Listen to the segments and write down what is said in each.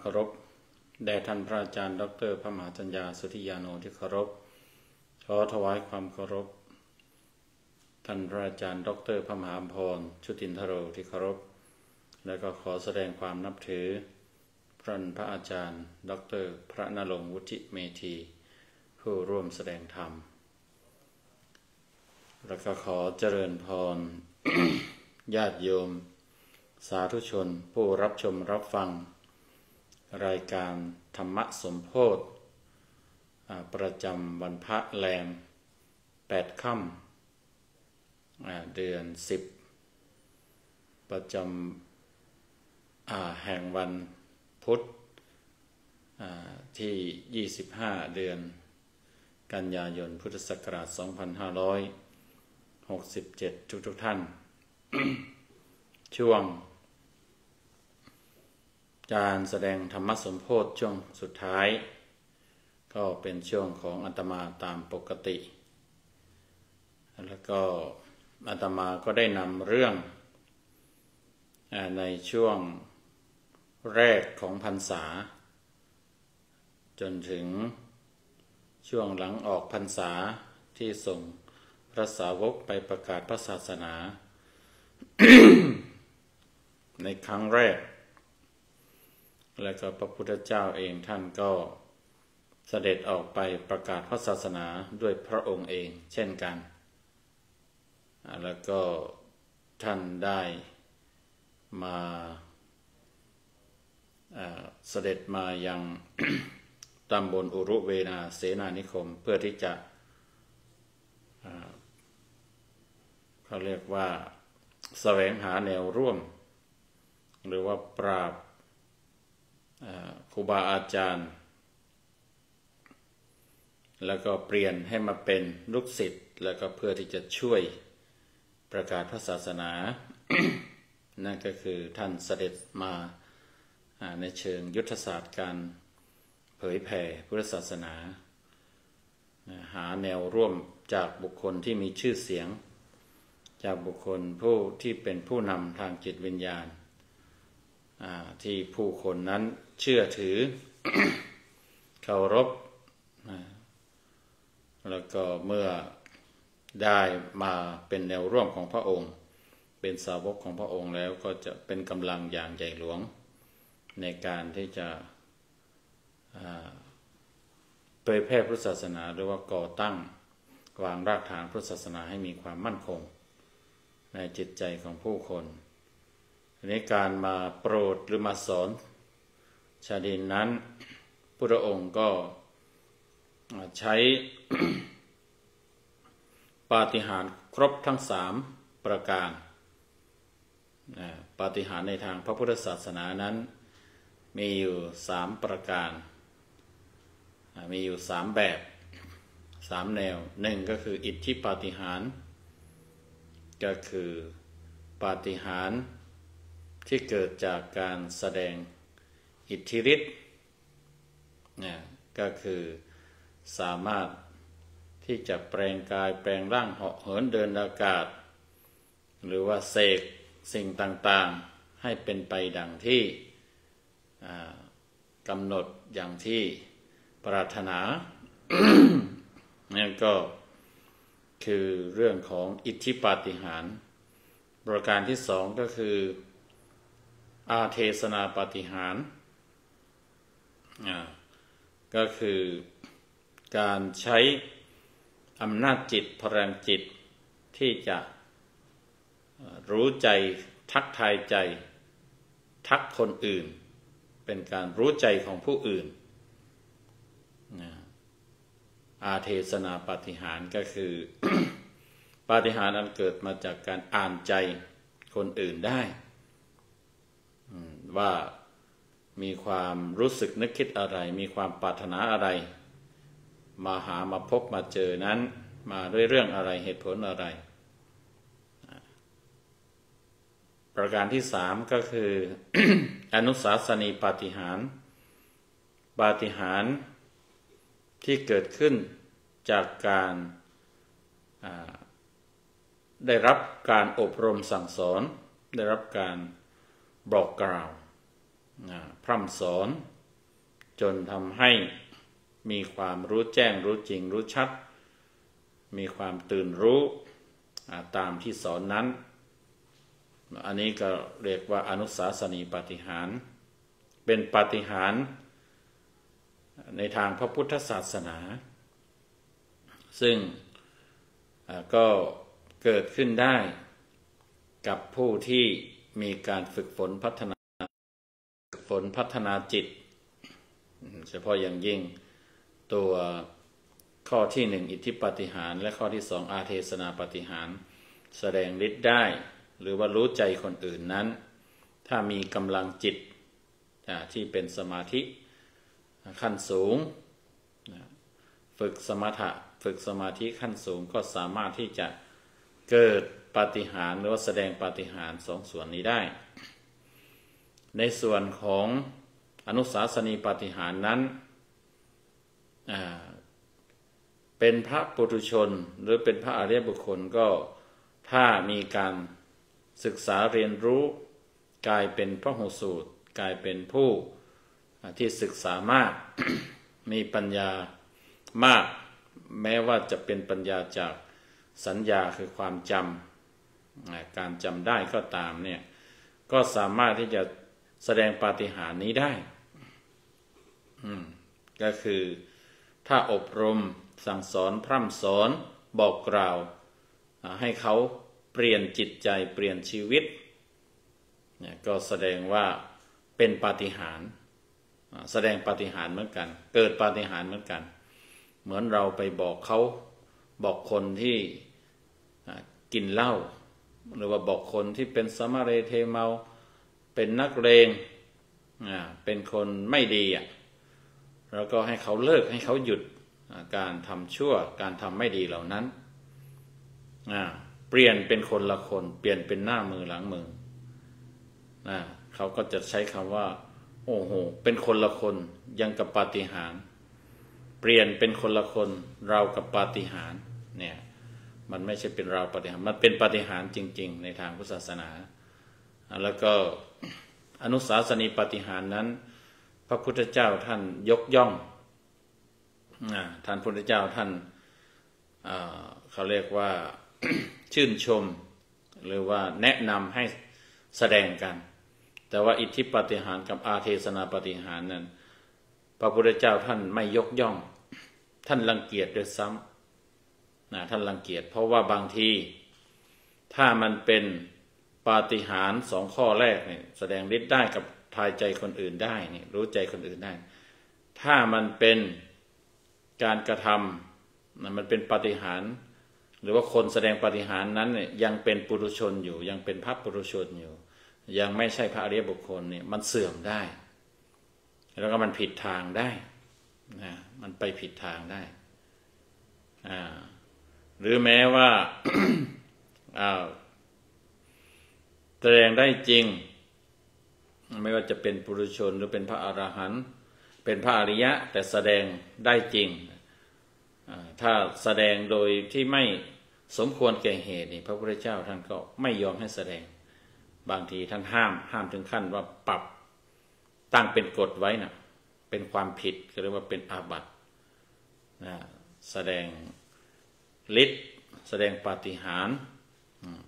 เคารพ แด่ท่านพระอาจารย์ ดรพระมหาจัญญาสุธิยาโนที่เคารพ ขอถวายความเคารพ ท่านพระอาจารย์ ดรพระมหาพรชุตินทโรที่เคารพ และก็ขอแสดงความนับถือพระพระอาจารย์ ดร พระนรงวุฒิเมธี ผู้ร่วมแสดงธรรม แล้วก็ขอเจริญพรญาติโยม สาธุชนผู้รับชมรับฟัง รายการธรรมะสมโพธประจำวันพระแรมแปดค่ำเดือนสิบประจำแห่งวันพุธที่ 25 เดือน กันยายนพุทธศักราช 2567 ทุกทุกท่าน ช่วง การแสดงธรรมสมโพธช่วงสุดท้าย ก็เป็นช่วงของอัตมาตามปกติ แล้วก็อัตมาก็ได้นำเรื่องในช่วงแรกของพรรษา จนถึงช่วงหลังออกพรรษาที่ส่งพระสาวกไปประกาศพระศาสนา ในครั้งแรก และก็พระพุทธเจ้าเองท่านก็เสด็จออกไปประกาศพระศาสนาด้วยพระองค์เองเช่นกัน แล้วก็ท่านได้มาเสด็จมายังตำบลอุรุเวนาเสนานิคมเพื่อที่จะเขาเรียกว่าสแสวงหาแนวร่วม หรือว่าปราบ ครูบาอาจารย์ แล้วก็เปลี่ยนให้มาเป็นลูกศิษย์แล้วก็เพื่อที่จะช่วยประกาศพระศาสนา นั่นก็คือท่านเสด็จมาในเชิงยุทธศาสตร์การเผยแผ่พุทธศาสนา หาแนวร่วมจากบุคคลที่มีชื่อเสียง จากบุคคลผู้ที่เป็นผู้นำทางจิตวิญญาณที่ผู้คนนั้น เชื่อถือเคารพแล้วก็เมื่อได้มาเป็นแนวร่วมของพระองค์ เป็นสาวกของพระองค์แล้วก็จะเป็นกำลังอย่างใหญ่หลวง ในการที่จะเผยแพร่พุทธศาสนาหรือว่าก่อตั้งวางรากฐานพุทธศาสนาให้มีความมั่นคง ในจิตใจของผู้คนในการมาโปรดหรือมาสอน ชาดินนั้นพระองค์ก็ใช้ปาฏิหาริย์ครบทั้งสามประการปาฏิหาริย์ในทางพระพุทธศาสนานั้น มีอยู่สามประการ มีอยู่สามแบบสามแนวหนึ่งก็คืออิทธิปาฏิหารก็คือปาฏิหารที่เกิดจากการแสดง อิทธิฤทธิ์นะก็คือสามารถที่จะแปลงกายแปลงร่างเหาะเหินเดินอากาศ หรือว่าเสกสิ่งต่างๆ ให้เป็นไปดังที่กำหนดอย่างที่ปรารถนานี่ก็คือเรื่องของอิทธิปาฏิหารประการที่สองก็คืออาเทศนาปาฏิหาร ก็คือการใช้อำนาจจิตพลังจิตที่จะรู้ใจทักทายใจ ทักคนอื่น เป็นการรู้ใจของผู้อื่น อาเทศนาปาฏิหารก็คือปาฏิหารอันเกิดมาจากการอ่านใจคนอื่นได้ ว่า มีความรู้สึกนึกคิดอะไร มีความปรารถนาอะไร มาหามาพบมาเจอนั้นมาด้วยเรื่องอะไรเหตุผลอะไร ประการที่สามก็คือ อนุสาสนีปาฏิหารปาฏิหารที่เกิดขึ้นจากการได้รับการอบรมสั่งสอน ได้รับการบอกกล่าว พร่ำสอน จนทำให้มีความรู้แจ้งรู้จริงรู้ชัด มีความตื่นรู้ตามที่สอนนั้น อันนี้ก็เรียกว่าอนุสาสนีปฏิหาร เป็นปฏิหารในทางพระพุทธศาสนา ซึ่งก็เกิดขึ้นได้กับผู้ที่มีการฝึกฝนพัฒนา ฝนพัฒนาจิต เฉพาะอย่างยิ่งตัวข้อที่หนึ่งอิทธิปฏิหาร และข้อที่สองอาเทศนาปฏิหาร แสดงฤทธิ์ได้ หรือว่ารู้ใจคนอื่นนั้น ถ้ามีกำลังจิตที่เป็นสมาธิขั้นสูง ฝึกสมถะฝึกสมาธิขั้นสูงก็สามารถที่จะเกิดปฏิหารหรือว่าแสดงปฏิหารสองส่วนนี้ได้ ในส่วนของอนุสาสนีปฏิหารนั้นเป็นพระปุถุชนหรือเป็นพระอริยบุคคลก็ถ้ามีการศึกษาเรียนรู้กลายเป็นพระหูสูตร กลายเป็นผู้ที่ศึกษามาก มีปัญญามาก แม้ว่าจะเป็นปัญญาจากสัญญาคือความจำการจำได้ก็ตามเนี่ยก็สามารถที่จะ แสดงปาฏิหาริย์นี้ได้ก็คือ ถ้าอบรมสั่งสอนพร่ำสอนบอกกล่าว ให้เขาเปลี่ยนจิตใจเปลี่ยนชีวิตเนี่ยก็แสดงว่าเป็นปาฏิหาริย์แสดงปาฏิหาริย์เหมือนกัน เกิดปาฏิหาริย์เหมือนกัน เหมือนเราไปบอกเขาบอกคนที่กินเหล้าหรือว่าบอกคนที่เป็นสมารเทเมา เป็นนักเลงเป็นคนไม่ดีอะแล้วก็ให้เขาเลิกให้เขาหยุดการทำชั่วการทำไม่ดีเหล่านั้น เปลี่ยนเป็นคนละคน เปลี่ยนเป็นหน้ามือหลังมือเขาก็จะใช้คำว่า โอ้โห เป็นคนละคนยังกับปาฏิหาริย์เปลี่ยนเป็นคนละคนเรากับปาฏิหาริย์เนี่ยมันไม่ใช่เป็นเราปาฏิหาริย์มันเป็นปาฏิหาริย์จริง ๆ ในทางพุทธศาสนา แล้วก็ อนุสาสนีปฏิหารนั้น พระพุทธเจ้าท่านยกย่องท่านพุทธเจ้าท่านเขาเรียกว่าชื่นชม หรือว่าแนะนำให้แสดงกัน แต่ว่าอิทธิปฏิหารกับอาเทศนาปฏิหารนั้น พระพุทธเจ้าท่านไม่ยกย่อง ท่านรังเกียจด้วยซ้ำนะท่านรังเกียจเพราะว่าบางที ถ้ามันเป็น ปาฏิหาริย์สองข้อแรกเนี่ยแสดงฤทธิ์ได้กับทายใจคนอื่นได้นี่รู้ใจคนอื่นได้ ถ้ามันเป็นการกระทำมันเป็นปฏิหารหรือว่าคนแสดงปฏิหารนั้นเนี่ยยังเป็นปุถุชนอยู่ ยังเป็นพระปุถุชนอยู่ ยังไม่ใช่พระอริยบุคคลเนี่ยมันเสื่อมได้ แล้วก็มันผิดทางได้นะมันไปผิดทางได้อ่าหรือแม้ว่า แสดงได้จริง ไม่ว่าจะเป็นปุถุชนหรือเป็นพระอรหันต์เป็นพระอริยะ แต่แสดงได้จริง ถ้าแสดงโดยที่ไม่สมควรแก่เหตุนี่พระพุทธเจ้าท่านก็ไม่ยอมให้แสดง บางทีท่านห้ามห้ามถึงขั้นว่าปรับตั้งเป็นกฎไว้นะ่ะเป็นความผิดเรียกว่าเป็นอาบัตินะแสดงฤทธิ์แสดงปาฏิหาริย์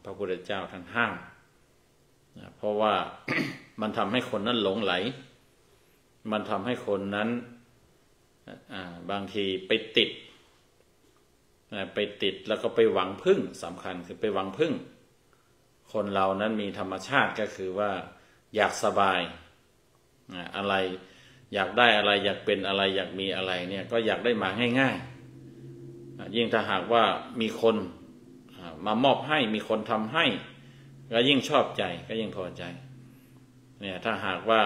พระพุทธเจ้าท่านห้าม เพราะว่ามันทำให้คนนั้นหลงไหล มันทำให้คนนั้นบางทีไปติด ไปติดแล้วก็ไปหวังพึ่งสำคัญคือไปหวังพึ่ง คนเรานั้นมีธรรมชาติก็คือว่า อยากสบายอะไรอยากได้อะไรอยากเป็นอะไรอยากมีอะไรเนี่ยก็อยากได้มาง่ายๆยิ่งถ้าหากว่ามีคนมามอบให้มีคนทำให้ ก็ยิ่งชอบใจก็ยิ่งพอใจเนี่ยถ้าหากว่า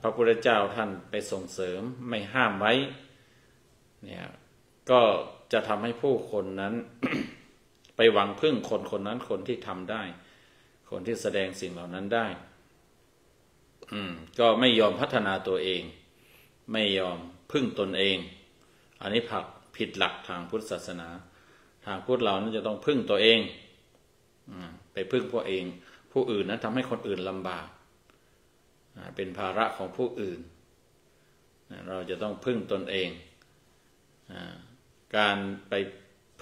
พระพุทธเจ้าท่านไปส่งเสริมไม่ห้ามไว้เนี่ยก็จะทำให้ผู้คนนั้น ไปหวังพึ่งคนคนนั้นคนที่ทำได้ คนที่แสดงสิ่งเหล่านั้นได้ อืมก็ไม่ยอมพัฒนาตัวเอง ไม่ยอมพึ่งตนเอง อันนี้ผักผิดหลักทางพุทธศาสนา ทางพุทธเรานั้นจะต้องพึ่งตัวเองอไป พึ่งพวกเอง ผู้อื่นนั้นทำให้คนอื่นลำบาก เป็นภาระของผู้อื่น เราจะต้องพึ่งตนเอง การไป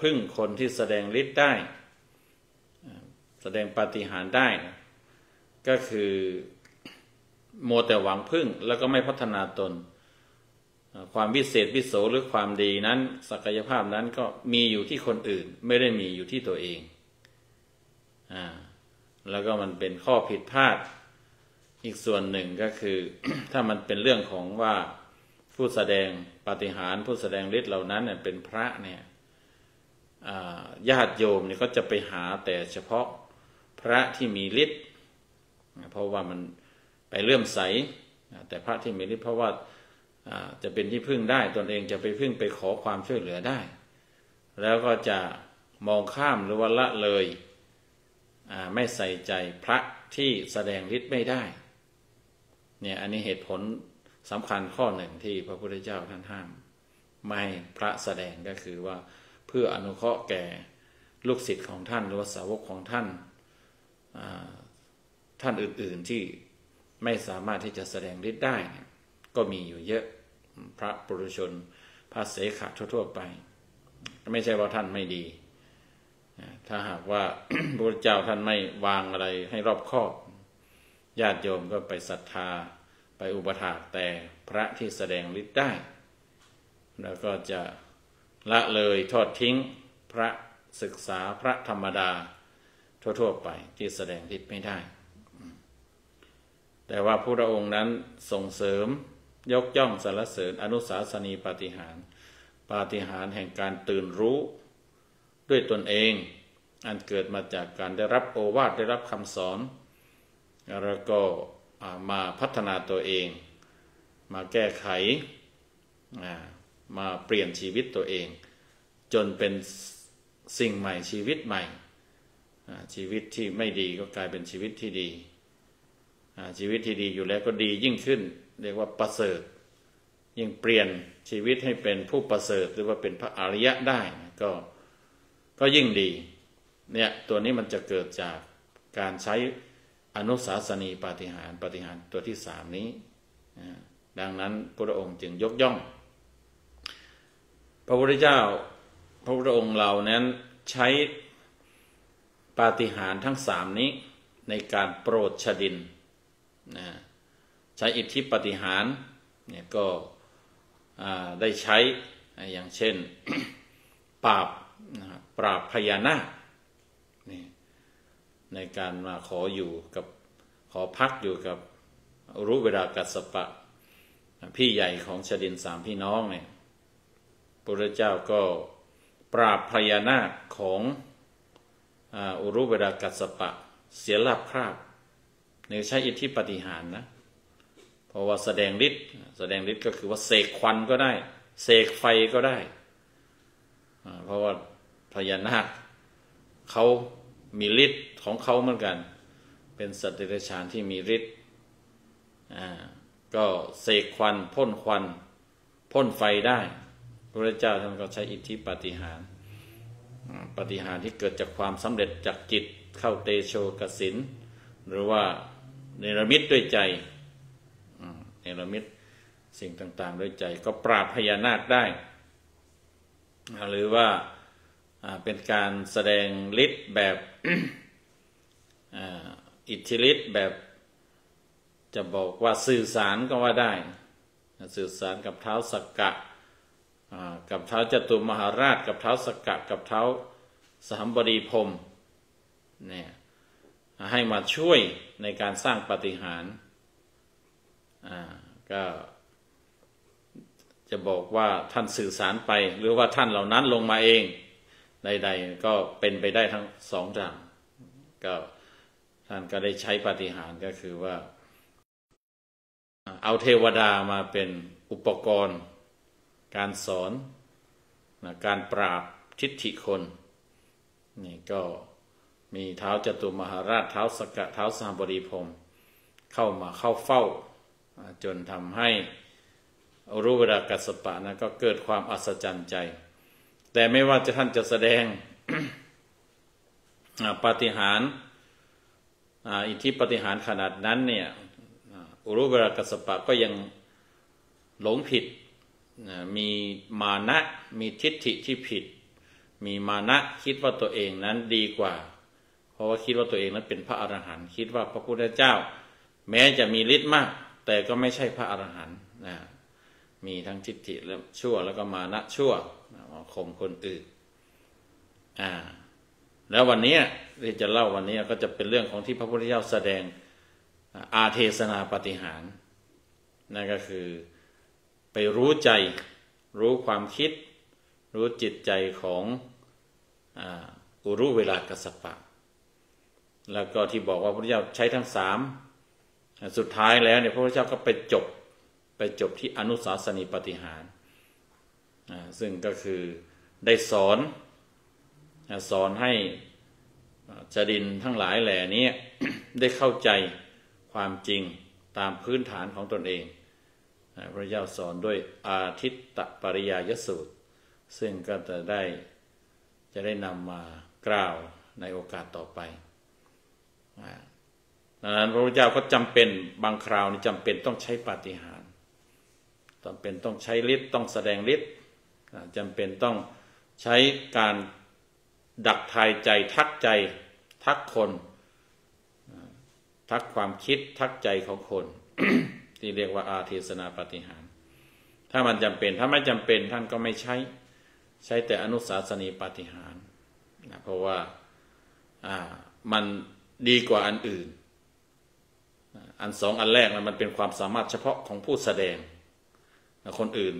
พึ่งคนที่แสดงฤทธิ์ได้ แสดงปาฏิหาริย์ได้ ก็คือโมแต่หวังพึ่งแล้วก็ไม่พัฒนาตน ความวิเศษวิโสหรือความดีนั้น ศักยภาพนั้นก็มีอยู่ที่คนอื่น ไม่ได้มีอยู่ที่ตัวเอง อ่าแล้วก็มันเป็นข้อผิดพลาด อีกส่วนหนึ่งก็คือ ถ้ามันเป็นเรื่องของว่าผู้แสดงปาฏิหาริย์ผู้แสดงฤทธิ์เหล่านั้นเนี่ยเป็นพระเนี่ยญาติโยมเนี่ยก็จะไปหาแต่เฉพาะพระที่มีฤทธิ์เพราะว่ามันไปเลื่อมใส แต่พระที่มีฤทธิ์เพราะว่าจะเป็นที่พึ่งได้ตนเองจะไปพึ่งไปขอความช่วยเหลือได้ แล้วก็จะมองข้ามหรือว่าละเลย ไม่ใส่ใจพระที่แสดงฤทธิ์ไม่ได้เนี่ยอันนี้เหตุผลสำคัญข้อหนึ่งที่พระพุทธเจ้าท่านห้าม ไม่พระแสดงก็คือว่าเพื่ออนุเคราะห์แก่ลูกศิษย์ของท่านหรือว่าสาวกของท่านท่านอื่น ๆที่ไม่สามารถที่จะแสดงฤทธิ์ได้ ก็มีอยู่เยอะพระปุรุชนพระเสขะทั่ว ๆ ไป ไม่ใช่ว่าท่านไม่ดี ถ้าหากว่าพระเจ้าท่านไม่วางอะไรให้รอบคอบญาติโยมก็ไปศรัทธาไปอุปถากแต่พระที่แสดงฤทธิ์ได้ แล้วก็จะละเลยทอดทิ้งพระศึกษาพระธรรมดา ทั่วๆไปที่แสดงฤทธิ์ไม่ได้ แต่ว่าพระองค์นั้นส่งเสริมยกย่องสรรเสริญอนุสาสนีปาฏิหารปาฏิหารแห่งการตื่นรู้ ด้วยตนเอง อันเกิดมาจากการได้รับโอวาทได้รับคำสอน แล้วก็มาพัฒนาตัวเอง มาแก้ไข มาเปลี่ยนชีวิตตัวเอง จนเป็นสิ่งใหม่ชีวิตใหม่ ชีวิตที่ไม่ดีก็กลายเป็นชีวิตที่ดี ชีวิตที่ดีอยู่แล้วก็ดียิ่งขึ้น เรียกว่าประเสริฐ ยิ่งเปลี่ยนชีวิตให้เป็นผู้ประเสริฐหรือว่าเป็นพระอริยะได้ก็ ก็ยิ่งดี เนี่ยตัวนี้มันจะเกิดจากการใช้อนุสาสนีปาฏิหารปาฏิหารตัวที่สามนี้ดังนั้นพระองค์จึงยกย่อง พระพุทธเจ้า พระพุทธองค์เรานั้นใช้ปาฏิหารทั้งสามนี้ในการโปรดชดินนะใช้อิทธิปฏิหารเนี่ยก็ได้ใช้อย่างเช่น ปราบ ปราบพญานาคนี่ในการมาขออยู่กับขอพักอยู่กับรู้เวลากัสปะ พี่ใหญ่ของชดินสามพี่น้องเนี่ยพระเจ้าก็ปราบพญานาคของอุรุเวลากัสปะ เสียลาบคราบเนี่ยใช้อิทธิปฏิหารนะเพราะว่าแสดงฤทธิ์แสดงฤทธิ์ก็คือว่าเสกควันก็ได้ เสกไฟก็ได้เพราะว่า พญานาคเขามีฤทธิ์ของเขาเหมือนกัน เป็นสัตว์เดรัจฉานที่มีฤทธิ์ก็เสกควันพ่นควันพ่นไฟได้พระเจ้าท่านก็ใช้อิทธิปฏิหารปฏิหารที่เกิดจากความสำเร็จจากจิตเข้าเตโชกสินหรือว่าเนรมิตด้วยใจเนรมิตสิ่งต่างๆด้วยใจ ก็ปราบพญานาคได้ หรือว่า เป็นการแสดงฤทธิ์แบบอิทธิฤทธิ์แบบจะบอกว่าสื่อสารก็ว่าได้ สื่อสารกับเท้าสกกะกับเท้าจตุมหาราช กับเท้าสกกะ กับเท้าสหัมบดีพรมเนี่ยให้มาช่วยในการสร้างปฏิหารก็จะบอกว่าท่านสื่อสารไป หรือว่าท่านเหล่านั้นลงมาเอง ใดๆก็เป็นไปได้ทั้งสองอย่างก็ท่านก็ได้ใช้ปฏิหารก็คือว่า เอาเทวดามาเป็นอุปกรณ์ การสอนนะการปราบทิฏฐิคนนี่ก็มีเท้าจตุมหาราชเท้าสกะเท้าสามบดีพรมเข้ามาเข้าเฝ้า จนทำให้รู้วลากัสปะนะก็เกิดความอัศจรรย์ใจ แต่ไม่ว่าจะท่านจะแสดงปาฏิหารอิทธิปฏิหารขนาดนั้นเนี่ยอุรุเวลากัสปะก็ยังหลงผิดมีมานะมีทิฏฐิที่ผิด มีมานะคิดว่าตัวเองนั้นดีกว่า เพราะว่าคิดว่าตัวเองนั้นเป็นพระอรหันต์คิดว่าพระพุทธเจ้า แม้จะมีฤทธิ์มาก แต่ก็ไม่ใช่พระอรหันต์นะมีทั้งทิฏฐิและชั่วแล้วก็มานะชั่ว ข่มคนอื่น อ่า แล้ววันนี้ที่จะเล่าวันนี้ก็จะเป็นเรื่องของที่พระพุทธเจ้าแสดงอาเทศนาปฏิหารนั่นก็คือไปรู้ใจ รู้ความคิด รู้จิตใจของอุรุเวลากสปะ แล้วก็ที่บอกว่าพระพุทธเจ้าใช้ทั้งสามสุดท้ายแล้วเนี่ยพระพุทธเจ้าก็ไปจบไปจบที่อนุสาสนีปฏิหาร ซึ่งก็คือได้สอนสอนให้จดินทั้งหลายแหล่นี้ได้เข้าใจความจริงตามพื้นฐานของตนเอง พระเจ้าสอนด้วยอาทิตตปริยายสูตร ซึ่งก็จะได้จะได้นำมากล่าวในโอกาสต่อไปดังนั้นพระพุทธเจ้าก็จำเป็นบางคราวนี่จำเป็นต้องใช้ปาฏิหาริย์จำเป็นต้องใช้ฤทธิ์ต้องแสดงฤทธิ์ จำเป็นต้องใช้การดักทายใจทักใจทักคน ทักความคิดทักใจของคน ที่เรียกว่าอาเทศนาปฏิหาร ถ้ามันจำเป็นถ้าไม่จำเป็นท่านก็ไม่ใช้ใช้แต่อนุสาสนีปฏิหารนะเพราะว่ามันดีกว่าอันอื่น อันสองอันแรกนะมันเป็นความสามารถเฉพาะของผู้แสดง คนอื่น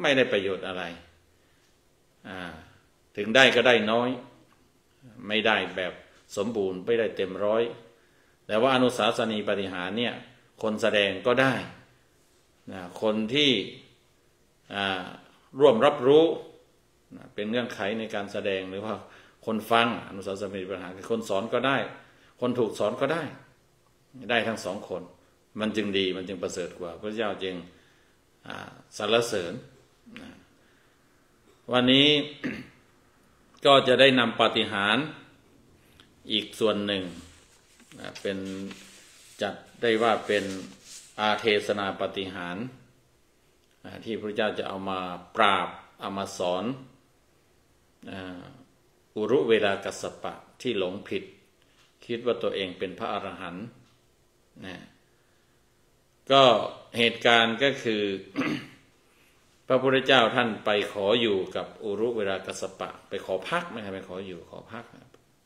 ไม่ได้ประโยชน์อะไร ถึงได้ก็ได้น้อย ไม่ได้แบบสมบูรณ์ไม่ได้เต็มร้อย แต่ว่าอนุสาสนีปฏิหารเนี่ย คนแสดงก็ได้นะคนที่ร่วมรับรู้นะเป็นเงื่อนไขในการแสดงหรือว่าคนฟังอนุสาสนีปฏิหารคือคนสอนก็ได้ คนถูกสอนก็ได้ ได้ทั้งสองคน มันจึงดีมันจึงประเสริฐกว่า พระเจ้าจึงสรรเสริญ วันนี้ก็จะได้นำปฏิหารอีกส่วนหนึ่งเป็นจัดได้ว่าเป็นอาเทศนาปฏิหารที่พระเจ้าจะเอามาปราบเอามาสอนอุรุเวลากัสปะที่หลงผิด คิดว่าตัวเองเป็นพระอรหันต์นะก็เหตุการณ์ก็คือ ระพุทธเจ้าท่านไปขออยู่กับอุรุเวลากัสปะ ไปขอพักไม่ใช่ไปขออยู่ขอพัก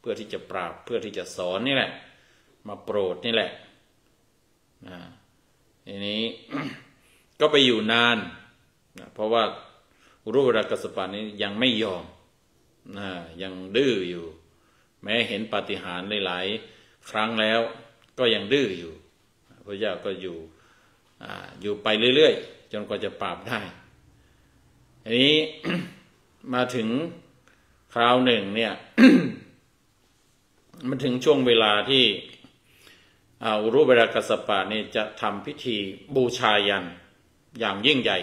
เพื่อที่จะปราบเพื่อที่จะสอนนี่แหละ มาโปรดนี่แหละนะทีนี้ก็ไปอยู่นานนะเพราะว่าอุรุเวลากัสปะนี้ยังไม่ยอมนะยังดื้ออยู่ แม้เห็นปาฏิหาริย์หลาย ๆ ครั้งแล้วก็ยังดื้ออยู่พระเจ้าก็อยู่ออยู่ไปเรื่อย ๆ จนกว่าจะปราบได้ อันนี้มาถึงคราวหนึ่งเนี่ย มันถึงช่วงเวลาที่อุรุเวลากัสปะนี่จะทำพิธีบูชายันอย่างยิ่งใหญ่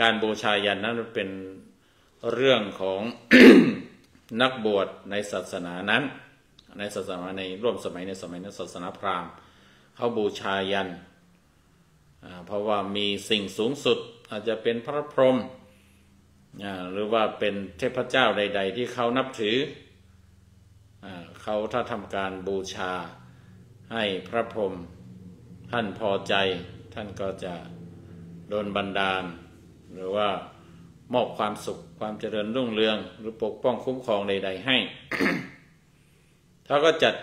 การบูชายันนั้นเป็นเรื่องของนักบวชในศาสนานั้น ในศาสนาในร่วมสมัยในสมัยนั้นศาสนาพราหมณ์เขาบูชายัน เพราะว่ามีสิ่งสูงสุด อาจจะเป็นพระพรหมหรือว่าเป็นเทพเจ้าใด ๆ ที่เขานับถือเขาถ้าทำการบูชาให้พระพรหมท่านพอใจ ท่านก็จะโดนบันดาล หรือว่ามอบความสุขความเจริญรุ่งเรือง หรือปกป้องคุ้มครองใด ๆ ให้เขาก็จัด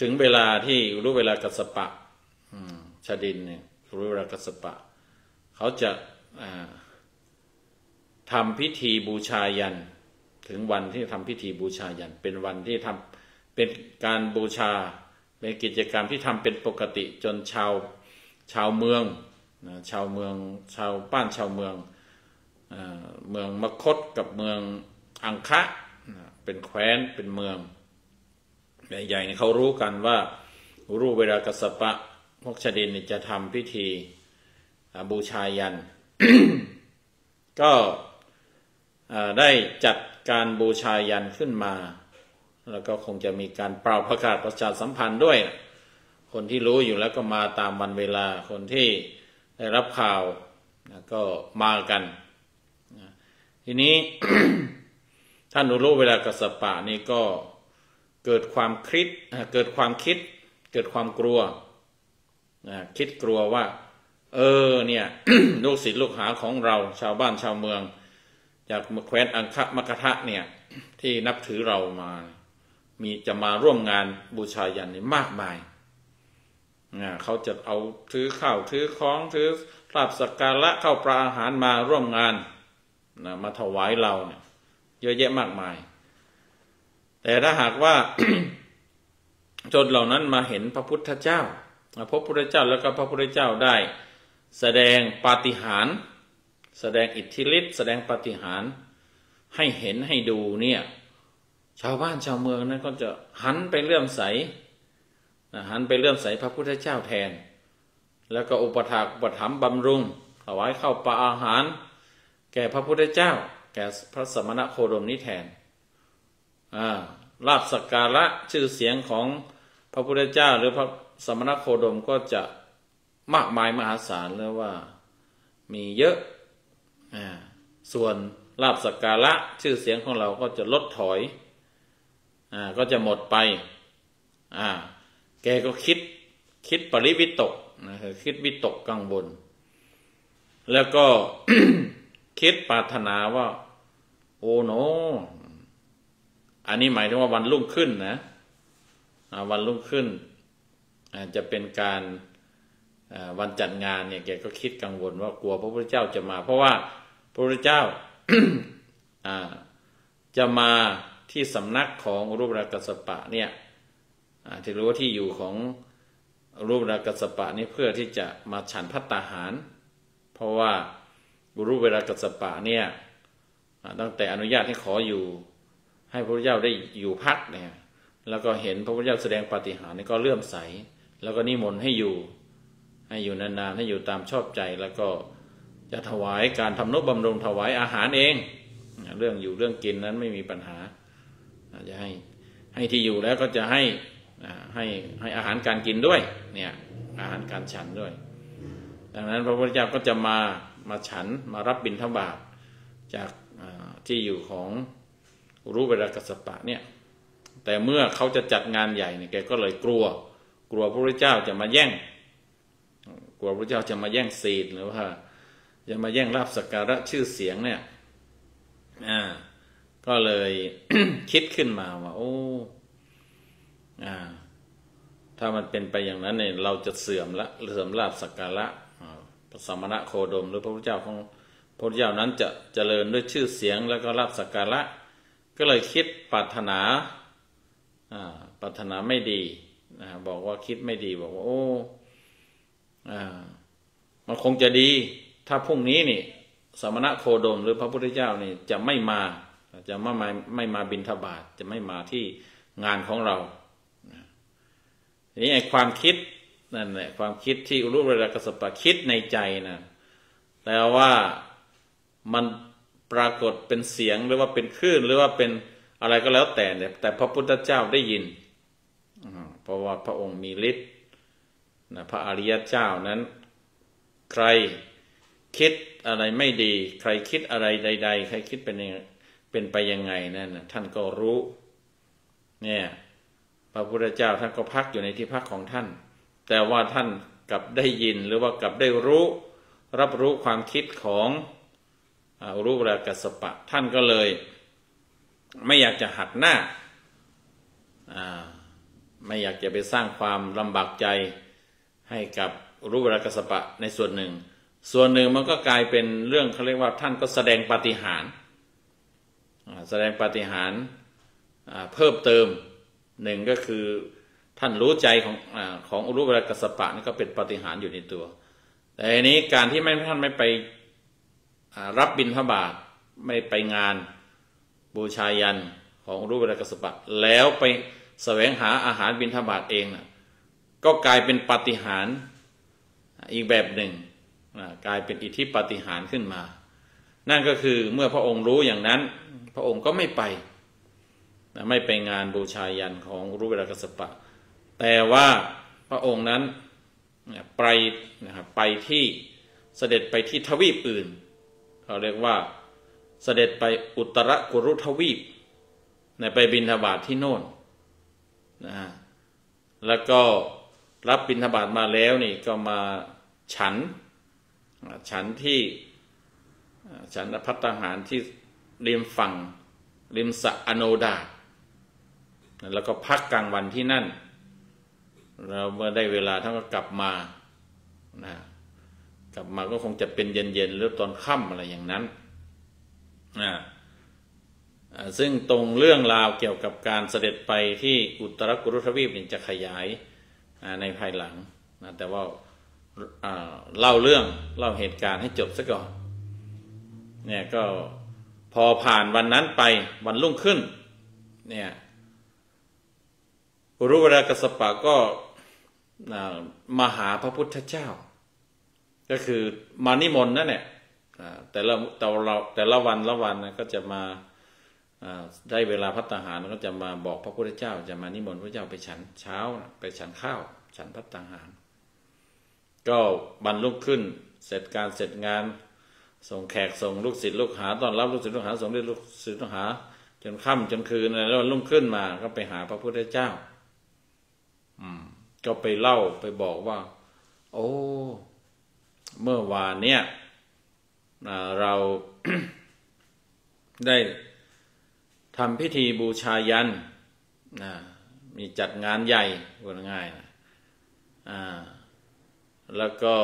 ถึงเวลาที่รู้เวลากัสปะชาดินเนี่ยรู้เวลากัสปะ เขาจะทำพิธีบูชายัน ถึงวันที่ทำพิธีบูชายัน เป็นวันที่ทำเป็นการบูชา เป็นกิจกรรมที่ทำเป็นปกติจนชาวชาวเมืองชาวเมืองชาวป้านชาวเมืองเมืองมคตกับเมืองอังคะเป็นแคว้นเป็นเมืองใหญ่ๆเขารู้กันว่ารู้เวลากสปะพวกชดินจะทำพิธี บูชายัน ก็ได้จัดการบูชายันขึ้นมา แล้วก็คงจะมีการเป่าประกาศประชาสัมพันธ์ด้วย คนที่รู้อยู่แล้วก็มาตามวันเวลาคนที่ได้รับข่าวก็มากัน ทีนี้ท่านรู้เวลากัสปะนี่ก็เกิดความคิดเกิดความคิด เกิดความกลัว คิดกลัวว่า เออเนี่ย ลูกศิษย์ลูกหาของเราชาวบ้านชาวเมือง จากแคว้นอังคะมกทะเนี่ย ที่นับถือเรามา มีจะมาร่วมงานบูชายันนี่มากมายนะเขาจะเอาถือข้าวถือของถือลาบสักการะเข้าปลาอาหารมาร่วมงานนะมาถวายเราเนี่ย เยอะแยะมากมาย แต่ถ้าหากว่าจนเหล่านั้นมาเห็นพระพุทธเจ้าพระพุทธเจ้าแล้วก็พระพุทธเจ้าได้ แสดงปาฏิหาริย์แสดงอิทธิฤทธิ์แสดงปาฏิหาริย์ให้เห็นให้ดูเนี่ยชาวบ้านชาวเมืองนั้นก็จะหันไปเลื่อมใสหันไปเลื่อมใสพระพุทธเจ้าแทน แล้วก็อุปถากอุปถัมภ์บำรุงถวายข้าวปลาอาหาร แก่พระพุทธเจ้า แก่พระสมณโคดมนี้แทนลาบสักการะชื่อเสียงของพระพุทธเจ้า หรือพระสมณโคดมก็จะ มากมายมหาศาลเลยว่ามีเยอะ ส่วนลาบสักการะชื่อเสียงของเราก็จะลดถอยอก็จะหมดไป แกก็คิดคิดปริวิตกนะคือคิดวิตกกังวล แล้วก็คิดปรารถนาว่า โอ้โน อันนี้หมายถึงว่าวันรุ่งขึ้นนะ วันรุ่งขึ้นจะเป็นการ วันจัดงานเนี่ยแกก็คิดกังวลว่ากลัวพระพุทธเจ้าจะมา เพราะว่าพระพุทธเจ้าจะมาที่สำนักของรูปรากสปะเนี่ยที่รู้ว่าที่อยู่ของรูปรากสปะนี่เพื่อที่จะมาฉันพัตตาหาร เพราะว่ารูปเวลากสปะเนี่ยตั้งแต่อนุญาตให้ขออยู่ ให้พระพุทธเจ้าได้อยู่พักเนี่ยแล้วก็เห็นพระพุทธเจ้าแสดงปาฏิหาริย์นี่ก็เลื่อมใส แล้วก็นิมนต์ให้อยู่ ให้อยู่นานๆให้อยู่ตามชอบใจแล้วก็จะถวายการทำนุบำรุงถวายอาหารเอง เรื่องอยู่เรื่องกินนั้นไม่มีปัญหาจะให้ให้ที่อยู่แล้วก็จะให้ให้ให้อาหารการกินด้วยเนี่ยอาหารการฉันด้วย ดังนั้นพระพุทธเจ้าก็จะมามาฉันมารับบิณฑบาตจากที่อยู่ของรูปเวลากัสปะเนี่ยแต่เมื่อเขาจะจัดงานใหญ่เนี่ยแกก็เลยกลัว กลัวพระพุทธเจ้าจะมาแย่ง กลัวพระเจ้าจะมาแย่งศีลหรือว่าจะมาแย่งลาบสักการะชื่อเสียงเนี่ยอ่าก็เลยคิดขึ้นมาว่า โอ้อ่า ถ้ามันเป็นไปอย่างนั้นเนี่ยเราจะเสื่อมละเสื่อมลาบสักการะพระสมณะโคดม หรือพระพุทธเจ้าของพระพุทธเจ้านั้นจะเจริญด้วยชื่อเสียงแล้วก็ลาบสักการะ ก็เลยคิดปรารถนาปรารถนาไม่ดีนะบอกว่าคิดไม่ดีบอกว่า โอ้ มันคงจะดี ถ้าพรุ่งนี้นี่ สมณะโคดมหรือพระพุทธเจ้านี่จะไม่มา จะไม่มาไม่มาบินทบาทจะไม่มาที่งานของเราทีนี้ไอ้ความคิดนั่นแหละความคิดที่อุรุเวลากสปะคิดในใจนะแต่ว่ามันปรากฏเป็นเสียงหรือว่าเป็นคลื่นหรือว่าเป็นอะไรก็แล้วแต่แต่พระพุทธเจ้าได้ยินเพราะว่าพระองค์มีฤทธิ์ นะพระอริยเจ้านั้น ใครคิดอะไรไม่ดี ใครคิดอะไรใด ๆ ใครคิดเป็นเป็นไปยังไงนั่นนะท่านก็รู้ เนี่ย พระพุทธเจ้าท่านก็พักอยู่ในที่พักของท่าน แต่ว่าท่านกลับได้ยินหรือว่ากลับได้รู้ รับรู้ความคิดของอรูปรากัสปะ ท่านก็เลย ไม่อยากจะหักหน้า ไม่อยากจะไปสร้างความลำบากใจ ให้กับรูปรักษปะในส่วนหนึ่ง ส่วนหนึ่งมันก็กลายเป็นเรื่องเขาเรียกว่าท่านก็แสดงปาฏิหาริย์แสดงปาฏิหาริย์เพิ่มเติมหนึ่งก็คือท่านรู้ใจของอของรูปรักษปะนี่ก็เป็นปาฏิหาริย์อยู่ในตัว แต่อันนี้การที่ไม่ท่านไม่ไปรับบิณฑบาตไม่ไปงานบูชายันของรูปเวลกสปะ แล้วไปแสวงหาอาหารบิณฑบาตเองนะ ก็กลายเป็นปฏิหารอีกแบบหนึ่งกลายเป็นอิทธิปฏิหารขึ้นมา นั่นก็คือเมื่อพระองค์รู้อย่างนั้น พระองค์ก็ไม่ไป ไม่ไปงานบูชายันของรูปเวลกสปะ แต่ว่าพระองค์นั้นไปนะครับไปที่เสด็จไปที่ทวีปอื่นเขาเรียกว่าเสด็จไปอุตรกุรุทวีปไปบินทบาทที่โน่นนะแล้วก็ รับบินทบาทมาแล้วนี่ก็มาฉัน ฉันที่ฉันพัตหารที่ริมฝั่งริมสะอโนดา แล้วก็พักกลางวันที่นั่น เราเมื่อได้เวลาท่านก็กลับมานะกลับมาก็คงจะเป็นเย็นๆหรือตอนค่ำอะไรอย่างนั้นนะซึ่งตรงเรื่องราวเกี่ยวกับการเสด็จไปที่อุตรกุรุทวีปนี่จะขยาย ในภายหลังนะแต่ว่าเล่าเรื่องเล่าเหตุการณ์ให้จบซะก่อนเนี่ยก็พอผ่านวันนั้นไปวันรุ่งขึ้น เนี่ยกุรุวรากสปะก็มาหาพระพุทธเจ้า ก็คือมานิมนต์นั่นแหละแต่ละแต่เราแต่ละวันละวันก็จะมาได้เวลาพัฒหารก็จะมาบอกพระพุทธเจ้า จะมานิมนต์พระเจ้าไปฉันเช้าไปฉันข้าว ฉันพัฒหาร ก็บรรลุขึ้น เสร็จการเสร็จงาน ส่งแขกส่งลูกศิษย์ลูกหาตอนรับลูกศิษย์ลูกหาส่งลูกศิษย์ลูกหา จนค่ำจนคืนแล้วลุ่งขึ้นมาก็ไปหาพระพุทธเจ้า อืม ก็ไปเล่าไปบอกว่า โอ้เมื่อวานเนี่ยเราได้ทำพิธีบูชายัน มีจัดงานใหญ่พูดง่ายนะ แล้วก็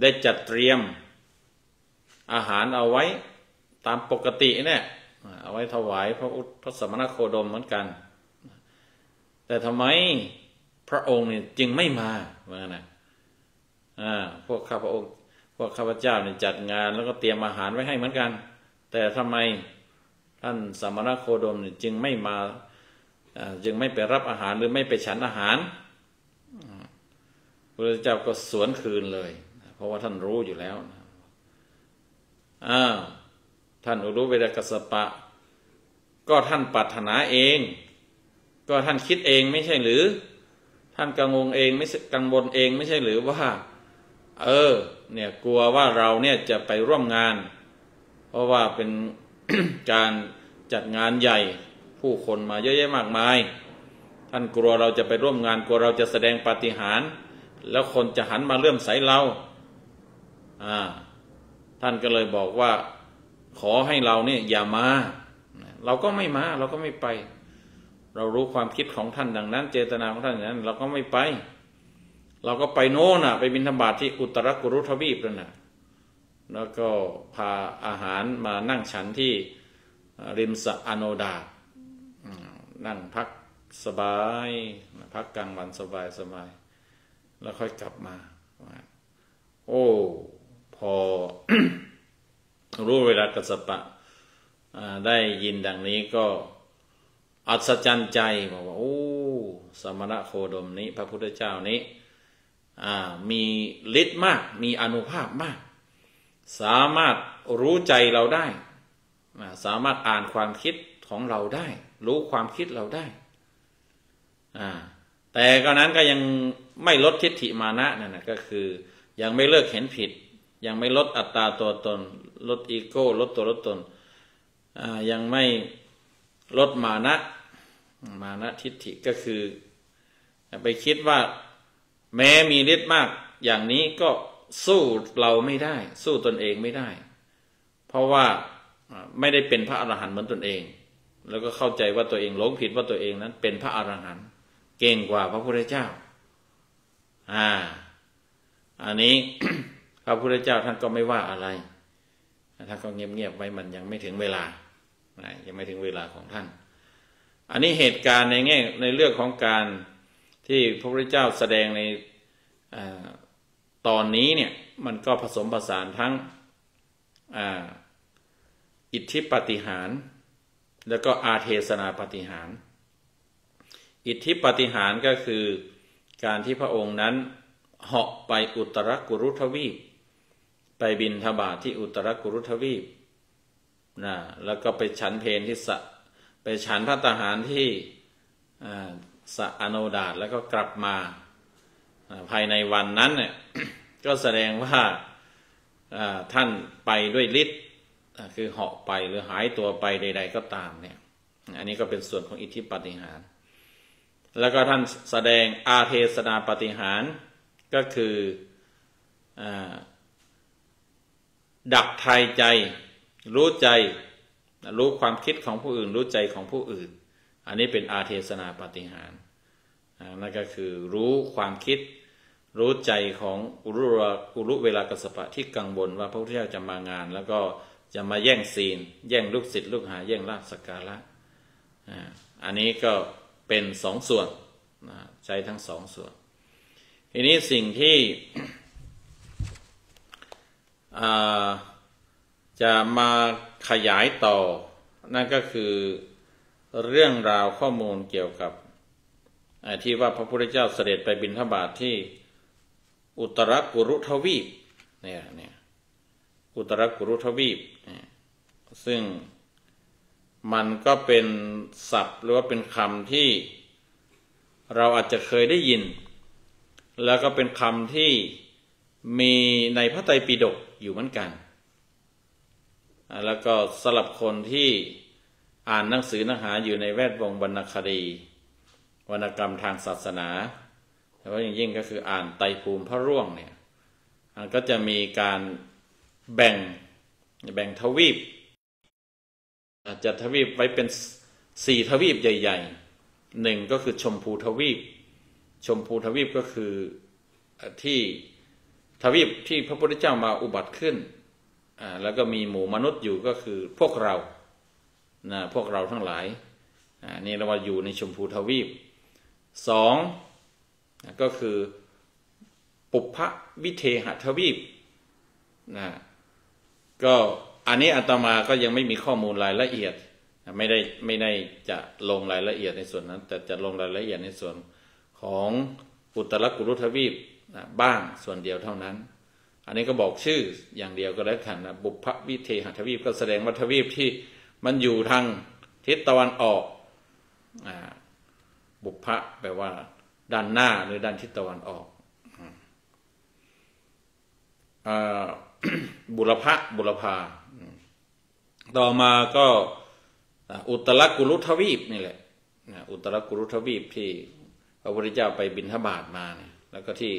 ได้จัดเตรียมอาหารเอาไว้ตามปกติเนี่ยเอาไว้ถวายพระพระสมณโคดมเหมือนกัน แต่ทำไมพระองค์เนี่ยจึงไม่มาเหมือนนะอ่าพวกข้าพระองค์พวกข้าพเจ้าเนี่ยจัดงานแล้วก็เตรียมอาหารไว้ให้เหมือนกัน แต่ทำไมท่านสมณโคดมเนี่ยจึงไม่มาจึงไม่ไปรับอาหารหรือไม่ไปฉันอาหาร พระเจ้าก็สวนคืนเลย เพราะว่าท่านรู้อยู่แล้วอ้าวท่านอุรุเวดกัสปะ ก็ท่านปรารถนาเอง ก็ท่านคิดเองไม่ใช่หรือ ท่านกังวลเองไม่กังวลเองไม่ใช่หรือว่า เออ เนี่ยกลัวว่าเราเนี่ยจะไปร่วมงาน เพราะว่าเป็นการจัดงานใหญ่ผู้คนมาเยอะแยะมากมาย ท่านกลัวเราจะไปร่วมงานกลัวเราจะแสดงปาฏิหาริย์ แล้วคนจะหันมาเลื่อมใสเราอ่าท่านก็เลยบอกว่า ขอให้เราเนี่ยอย่ามา เราก็ไม่มา เราก็ไม่ไป เรารู้ความคิดของท่านดังนั้น เจตนาของท่านอย่างนั้น เราก็ไม่ไป เราก็ไปโน่นน่ะ ไปบินธบาตที่อุตรกุรุทวีปนั่นน่ะแล้วก็พาอาหารมานั่งฉันที่ริมสะอโนดา นั่งพักสบาย พักกลางวันสบายสบาย แล้วค่อยกลับมาโอ้พอรู้เวลากัสปะได้ยินดังนี้ก็อัศจรรย์ใจบอกว่าโอ้สมณะโคดมนี้ พระพุทธเจ้านี้มีฤทธิ์มาก มีอนุภาพมาก สามารถรู้ใจเราได้สามารถอ่านความคิดของเราได้ รู้ความคิดเราได้แต่ก็นั้นก็ยัง ไม่ลดทิฏฐิมานะนั่นนะก็คือ ยังไม่เลิกเห็นผิด ยังไม่ลดอัตราตัวตน ลดอีโก้ ลดตัวลดตนยังไม่ลดมานะ มานะทิฏฐิก็คือไปคิดว่าแม้มีฤทธิ์มากอย่างนี้ก็สู้เราไม่ได้ สู้ตนเองไม่ได้ เพราะว่าไม่ได้เป็นพระอรหันต์เหมือนตนเอง แล้วก็เข้าใจว่าตัวเองหลงผิดว่าตัวเองนั้น เป็นพระอรหันต์เก่งกว่าพระพุทธเจ้า อ่า อันนี้พระพุทธเจ้าท่านก็ไม่ว่าอะไรท่านก็เงียบๆไว้มันยังไม่ถึงเวลายังไม่ถึงเวลาของท่าน อันนี้เหตุการณ์ในแง่ในเรื่องของการที่พระพุทธเจ้าแสดงในอตอนนี้เนี่ยมันก็ผสมผสานทั้งออิทธิปฏิหาร แล้วก็อาเทศนาปฏิหาร อิทธิปฏิหารก็คือ การที่พระองค์นั้นเหาะไปอุตรกุรุทวีป ไปบินทบาทที่อุตรกุรุทวีปนะแล้วก็ไปฉันเพนที่สะไปฉันพระทหารที่สะอโนดาตแล้วก็กลับมาภายในวันนั้นเนี่ยก็แสดงว่าท่านไปด้วยฤทธิ์คือเหาะไปหรือหายตัวไปใด ๆ ก็ตามเนี่ยอันนี้ก็เป็นส่วนของอิทธิปฏิหาร แล้วก็ท่านแสดงอาเทศนาปฏิหาร ก็คืออดักทายใจ รู้ใจ รู้ความคิดของผู้อื่น รู้ใจของผู้อื่น อันนี้เป็นอาเทศนาปฏิหารนั่นก็คือรู้ความคิด รู้ใจของอุรุอุรุเวลากสปะที่กังวลว่าพระพุทธเจ้าจะมางาน แล้วก็จะมาแย่งศีล แย่งลูกศิษย์ลูกหา แย่งลาบสการะอันนี้ก็ เป็นสองส่วนใจทั้งสองส่วน ทีนี้สิ่งที่จะมาขยายต่อ นั่นก็คือเรื่องราวข้อมูลเกี่ยวกับที่ว่าพระพุทธเจ้าเสด็จไปบิณฑบาตทที่อุตรกุรุทวีปเนี่ยเนี่ยอุตรกุรุทวีปซึ่ง มันก็เป็นศัพท์หรือว่าเป็นคำที่เราอาจจะเคยได้ยิน แล้วก็เป็นคำที่มีในพระไตรปิฎกอยู่เหมือนกัน แล้วก็สลับคนที่อ่านหนังสือหนังหาอยู่ในแวดวงวรรณคดี วรรณกรรมทางศาสนาแต่ว่าอย่างยิ่งก็คืออ่านไตรภูมิพระร่วงเนี่ยก็จะมีการแบ่งแบ่งทวีป จัดทวีปไว้เป็นสี่ทวีปใหญ่ๆหนึ่งก็คือชมพูทวีป ชมพูทวีปก็คือที่ทวีปที่พระพุทธเจ้ามาอุบัติขึ้น แล้วก็มีหมู่มนุษย์อยู่ก็คือพวกเรานะพวกเราทั้งหลายนี่เราว่าอยู่ในชมพูทวีปสองก็คือปุพพวิเทหทวีปนะก็ อันนี้อาตมาก็ยังไม่มีข้อมูลรายละเอียด ไม่ได้ไม่ได้จะลงรายละเอียดในส่วนนั้น แต่จะลงรายละเอียดในส่วนของอุตรกุรุทวีปบ้างส่วนเดียวเท่านั้น อันนี้ก็บอกชื่ออย่างเดียวก็แล้วกันนะบุพวิเทหทวีปก็แสดงว่าทวีปที่มันอยู่ทางทิศตะวันออกอบุพะแปลว่า ด้านหน้าหรือด้านทิศตะวันออกบุรพะบุรพา ต่อมาก็อุตรกุรุทวีปนี่แหละอุตรกุรุทวีปที่พระพุทธเจ้าไปบินทบาทมาเนี่ยแล้วก็ที่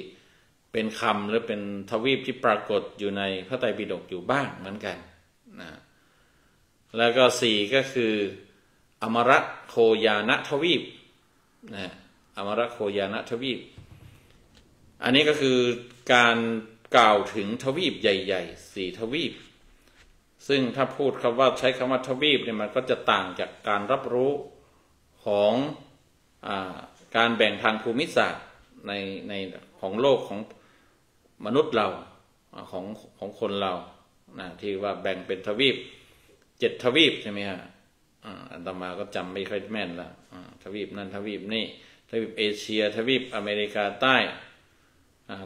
เป็นคำหรือเป็นทวีปที่ปรากฏอยู่ในพระไตรปิฎกอยู่บ้างเหมือนกันนะแล้วก็สี่ก็คือ อมรโคยานทวีปนะอมรโคยานทวีป อันนี้ก็คือการกล่าวถึงทวีปใหญ่ๆสี่ทวีป ซึ่งถ้าพูดคำว่าใช้คำว่าทวีปเนี่ยมันก็จะต่างจากการรับรู้ของอการแบ่งทางภูมิศาสตร์ในในของโลกของมนุษย์เราของของคนเรานะที่ว่าแบ่งเป็นทวีปเจ็ดทวีปใช่ไหมฮะอันตมาก็จำไม่ค่อยแม่นละทวีปนั่นทวีปนี่ทวีปเอเชีย ทวีปอเมริกาใต้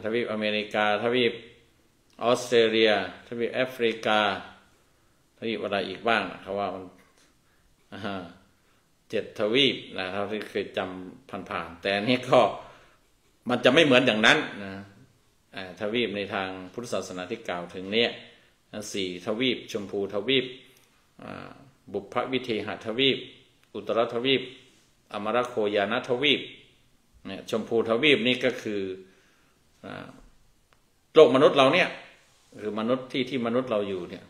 ทวีปอเมริกา ทวีปออสเตรเลีย ทวีปแอฟริกา ทวีปอะไรอีกบ้างเขาว่ามันเจ็ดทวีปนะเท่าที่เคยจำผ่านๆแต่นี้ก็มันจะไม่เหมือนอย่างนั้นนะทวีปในทางพุทธศาสนาที่กล่าวถึงเนี่ยสี่ทวีป ชมพูทวีปบุพวิเทหทวีป อุตรทวีป อมรโคยานทวีปเนี่ยชมพูทวีปนี่ก็คือโลกมนุษย์เราเนี่ยคือมนุษย์ที่ที่มนุษย์เราอยู่เนี่ย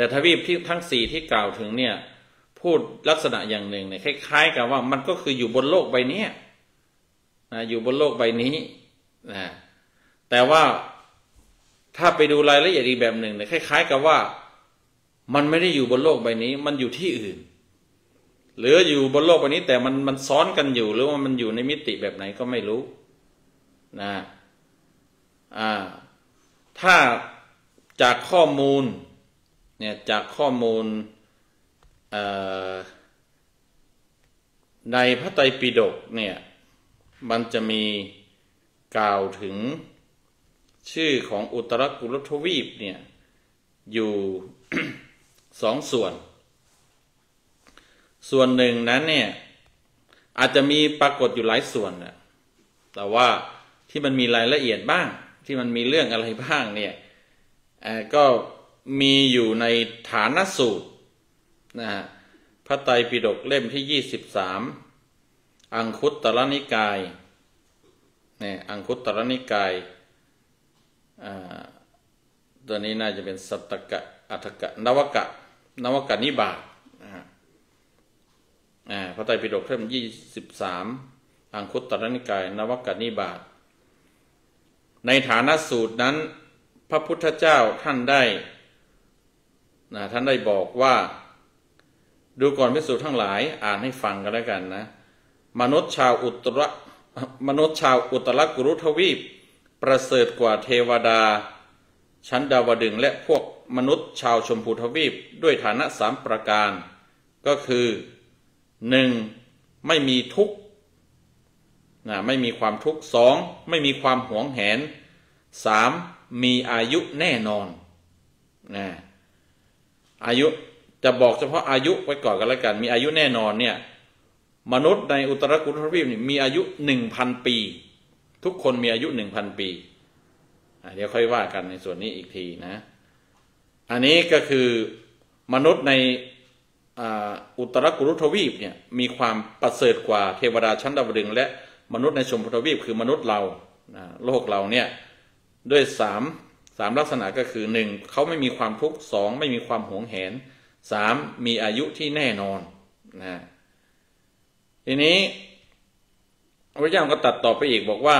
แต่ทวีปที่ทั้งสี่ที่กล่าวถึงเนี่ย พูดลักษณะอย่างหนึ่งเนี่ยคล้าย ๆ กับว่ามันก็คืออยู่บนโลกใบนี้นะอยู่บนโลกใบนี้นะแต่ว่าถ้าไปดูรายละเอียดอีกแบบหนึ่งเนี่ยคล้าย ๆ กับว่ามันไม่ได้อยู่บนโลกใบนี้ มันอยู่ที่อื่น หรืออยู่บนโลกใบนี้ แต่มันมันซ้อนกันอยู่ หรือว่ามันอยู่ในมิติแบบไหนก็ไม่รู้นะอ่าถ้าจากข้อมูล เนี่ยจากข้อมูลในพระไตรปิฎกเนี่ยมันจะมีกล่าวถึงชื่อของอุตรกุลทวีปเนี่ยอยู่สองส่วน ส่วนหนึ่งนั้นเนี่ยอาจจะมีปรากฏอยู่หลายส่วนนะแต่ว่าที่มันมีรายละเอียดบ้าง ที่มันมีเรื่องอะไรบ้างเนี่ยก็ มีอยู่ในฐานสูตรนะฮะพระไตรปิฎกเล่มที่ยี่สิบสามอังคุตตรนิกายเนี่ยอังคุตตรนิกายตัวนี้น่าจะเป็นสัตตกะอัตกะนวกะนวกะนิบาตพระไตรปิฎกเล่มยี่สิบสามอังคุตตรนิกาย นวกะนิบาตในฐานะสูตรนั้น พระพุทธเจ้าท่านได้ นะท่านได้บอกว่า ดูก่อนพิสูจน์ทั้งหลาย อ่านให้ฟังกันแล้วกันนะ มนุษย์ชาวอุตรมนุษย์ชาวอุตรกุรุทวีป ประเสริฐกว่าเทวดา ชั้นดาวดึงและพวกมนุษย์ชาวชมพูทวีปด้วยฐานะสามประการ ก็คือหนึ่งไม่มีทุกข์นะไม่มีความทุกข์สองไม่มีความหวงแหนสามมีอายุแน่นอนนะ อายุจะบอกเฉพาะอายุไว้ก่อนกันแล้วกัน มีอายุแน่นอนเนี่ย มนุษย์ในอุตรกุลทวีปนี่มีอายุหนึ่งพันปี ทุกคนมีอายุหนึ่งพันปีเดี๋ยวค่อยว่ากันในส่วนนี้อีกทีนะ อันนี้ก็คือมนุษย์ในอุตรกุรุทวีปเนี่ยมีความประเสริฐกว่าเทวดาชั้นดาวดึงและมนุษย์ในชมพูทวีปคือมนุษย์เราโลกเราเนี่ยด้วยสาม สามลักษณะก็คือหนึ่งเขาไม่มีความทุกข์สองไม่มีความหวงแหนสามมีอายุที่แน่นอนนะทีนี้พระเจ้าก็ตัดต่อไปอีกบอกว่า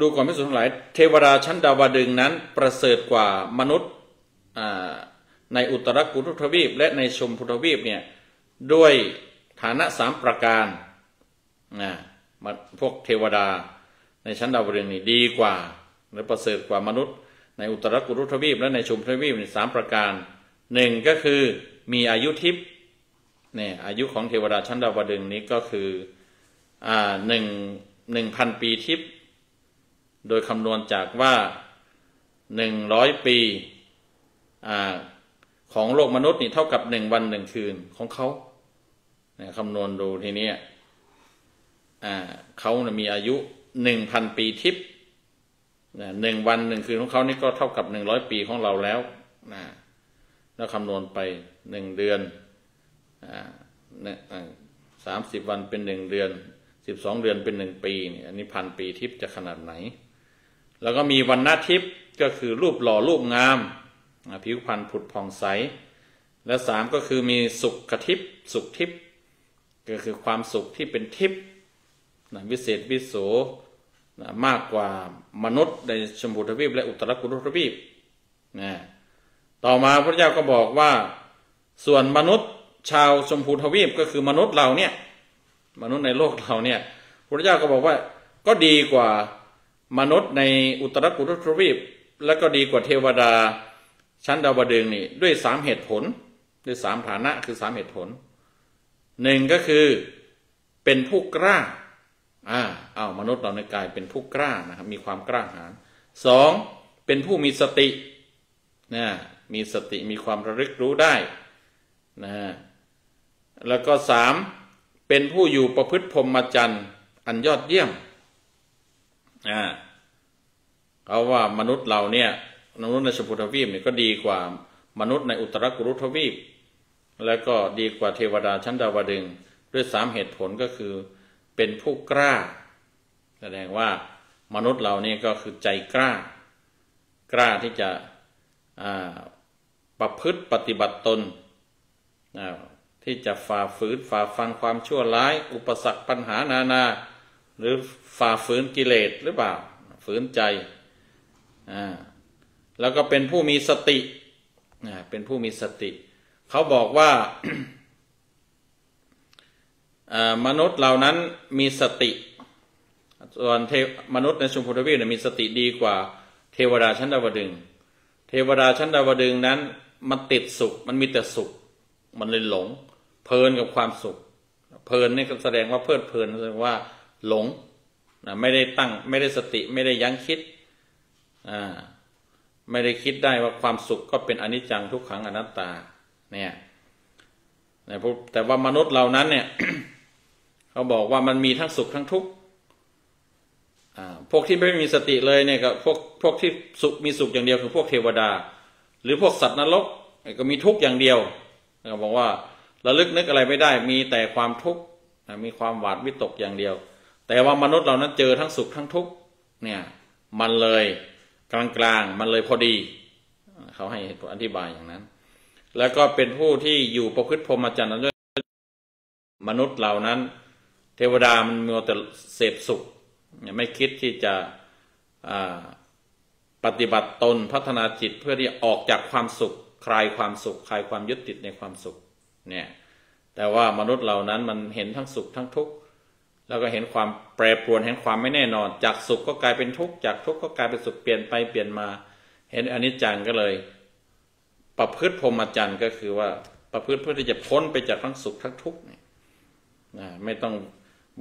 ดูก่อนพิสุทั้งหลาย เทวดาชั้นดาวดึงนั้น ประเสริฐกว่ามนุษย์ในอุตรกุรุทวีป และในชมพูทวีปเนี่ยด้วยฐานะสามประการนะพวกเทวดาในชั้นดาวดึงนี่ดีกว่า และประเสริฐกว่ามนุษย์ ในอุตรกุรุทวีปและในชมพูทวีปในสามประการหนึ่งก็คือมีอายุทิพย์เนี่ยอายุของเทวดาชั้นดาวดึงนี้ก็คืออ่าหนึ่งหนึ่งพันปีทิพย์โดยคำนวณจากว่าหนึ่งร้อยปีอ่าของโลกมนุษย์นี่เท่ากับหนึ่งวันหนึ่งคืนของเขาเนี่ยคำนวณดูทีนี้อ่าเขานะมีอายุหนึ่งพันปีทิพย์ หนึ่งวันหนึ่งคืนของเขานี่ก็เท่ากับหนึ่งร้อยปีของเราแล้วนะแล้วคำนวณไปหนึ่งเดือนสามสิบวันเป็นหนึ่งเดือนสิบสองเดือนเป็นหนึ่งปีเนี่ยอันนี้พันปีทิพย์จะขนาดไหน แล้วก็มีวันนาทิพย์ก็คือรูปหล่อรูปงาม ผิวพรรณผุดผ่องใส และสามก็คือมีสุขทิพย์สุขทิพย์ก็คือความสุขที่เป็นทิพย์วิเศษวิโส มากกว่ามนุษย์ในชมพูทวีปและอุตรกุรุทวีปนะต่อมาพระเจ้าก็บอกว่า ส่วนมนุษย์ชาวชมพูทวีปก็คือมนุษย์เราเนี่ย มนุษย์ในโลกเราเนี่ย พระเจ้าก็บอกว่าก็ดีกว่ามนุษย์ในอุตรกุรุทวีป และก็ดีกว่าเทวดาชั้นดาวดึงนี่ด้วยสามเหตุผล ด้วยสามฐานะคือสามเหตุผลหนึ่งก็คือเป็นผู้กล้า อ่าเอามนุษย์เราในกายเป็นผู้กล้านะครับมีความกล้าหาญสองเป็นผู้มีสตินะมีสติมีความระลึกรู้ได้นะแล้วก็สามเป็นผู้อยู่ประพฤติพรหมจรรย์อันยอดเยี่ยมอ่าเขาว่ามนุษย์เราเนี่ยมนุษย์ในชมพูทวีปเนี่ยก็ดีกว่ามนุษย์ในอุตรกุรุทวีป แล้วก็ดีกว่าเทวดาชั้นดาวดึงด้วยสามเหตุผลก็คือ เป็นผู้กล้า แสดงว่ามนุษย์เรานี่ก็คือใจกล้า กล้าที่จะประพฤติปฏิบัติตนที่จะฝ่าฝืนฝ่าฟันความชั่วร้าย อุปสรรคปัญหานานา หรือฝ่าฝืนกิเลสหรือเปล่า ฝืนใจ แล้วก็เป็นผู้มีสติเป็นผู้มีสติ เขาบอกว่า มนุษย์เหล่านั้นมีสติ ส่วนมนุษย์ในชมพูทวีปมีสติดีกว่า เทวดาชั้นดาวดึง เทวดาชั้นดาวดึงนั้น มันติดสุข มันมีแต่สุข มันเลยหลง เพลินกับความสุข เพลินนี่ก็แสดงว่าเพลิดเพลินแสดงว่าหลงนะไม่ได้ตั้งไม่ได้สติไม่ได้ยั้งคิดอ่าไม่ได้คิดได้ว่าความสุขก็เป็นอนิจจังทุกขังอนัตตาเนี่ยแต่ว่ามนุษย์เหล่านั้นเนี่ย เขาบอกว่ามันมีทั้งสุขทั้งทุกข์พวกที่ไม่มีสติเลยเนี่ยก็พวกพวกที่สุขมีสุขอย่างเดียวคือพวกเทวดา หรือพวกสัตว์นรกก็มีทุกข์อย่างเดียวก็บอกว่าระลึกนึกอะไรไม่ได้ มีแต่ความทุกข์มีความหวาดวิตกอย่างเดียว แต่ว่ามนุษย์เรานั้นเจอทั้งสุขทั้งทุกข์เนี่ยมันเลยกลางๆมันเลยพอดี เขาให้อธิบายอย่างนั้น แล้วก็เป็นผู้ที่อยู่ประพฤติพรหมจรรย์นั้นด้วยมนุษย์เหล่านั้น เทวดามันมีแต่เสพสุข ไม่คิดที่จะปฏิบัติตนพัฒนาจิตเพื่อที่ออกจากความสุข คลายความสุข คลายความยึดติดในความสุขเนี่ยแต่ว่ามนุษย์เหล่านั้นมันเห็นทั้งสุขทั้งทุกข์แล้วก็เห็นความแปรปรวนเห็นความไม่แน่นอน จากสุขก็กลายเป็นทุกข์จากทุกข์ก็กลายเป็นสุขเปลี่ยนไปเปลี่ยนมา เห็นอนิจจังก็เลย ประพฤติพรหมจรรย์ก็คือว่าประพฤติเพื่อที่จะพ้นไปจากทั้งสุขทั้งทุกข์นะไม่ต้อง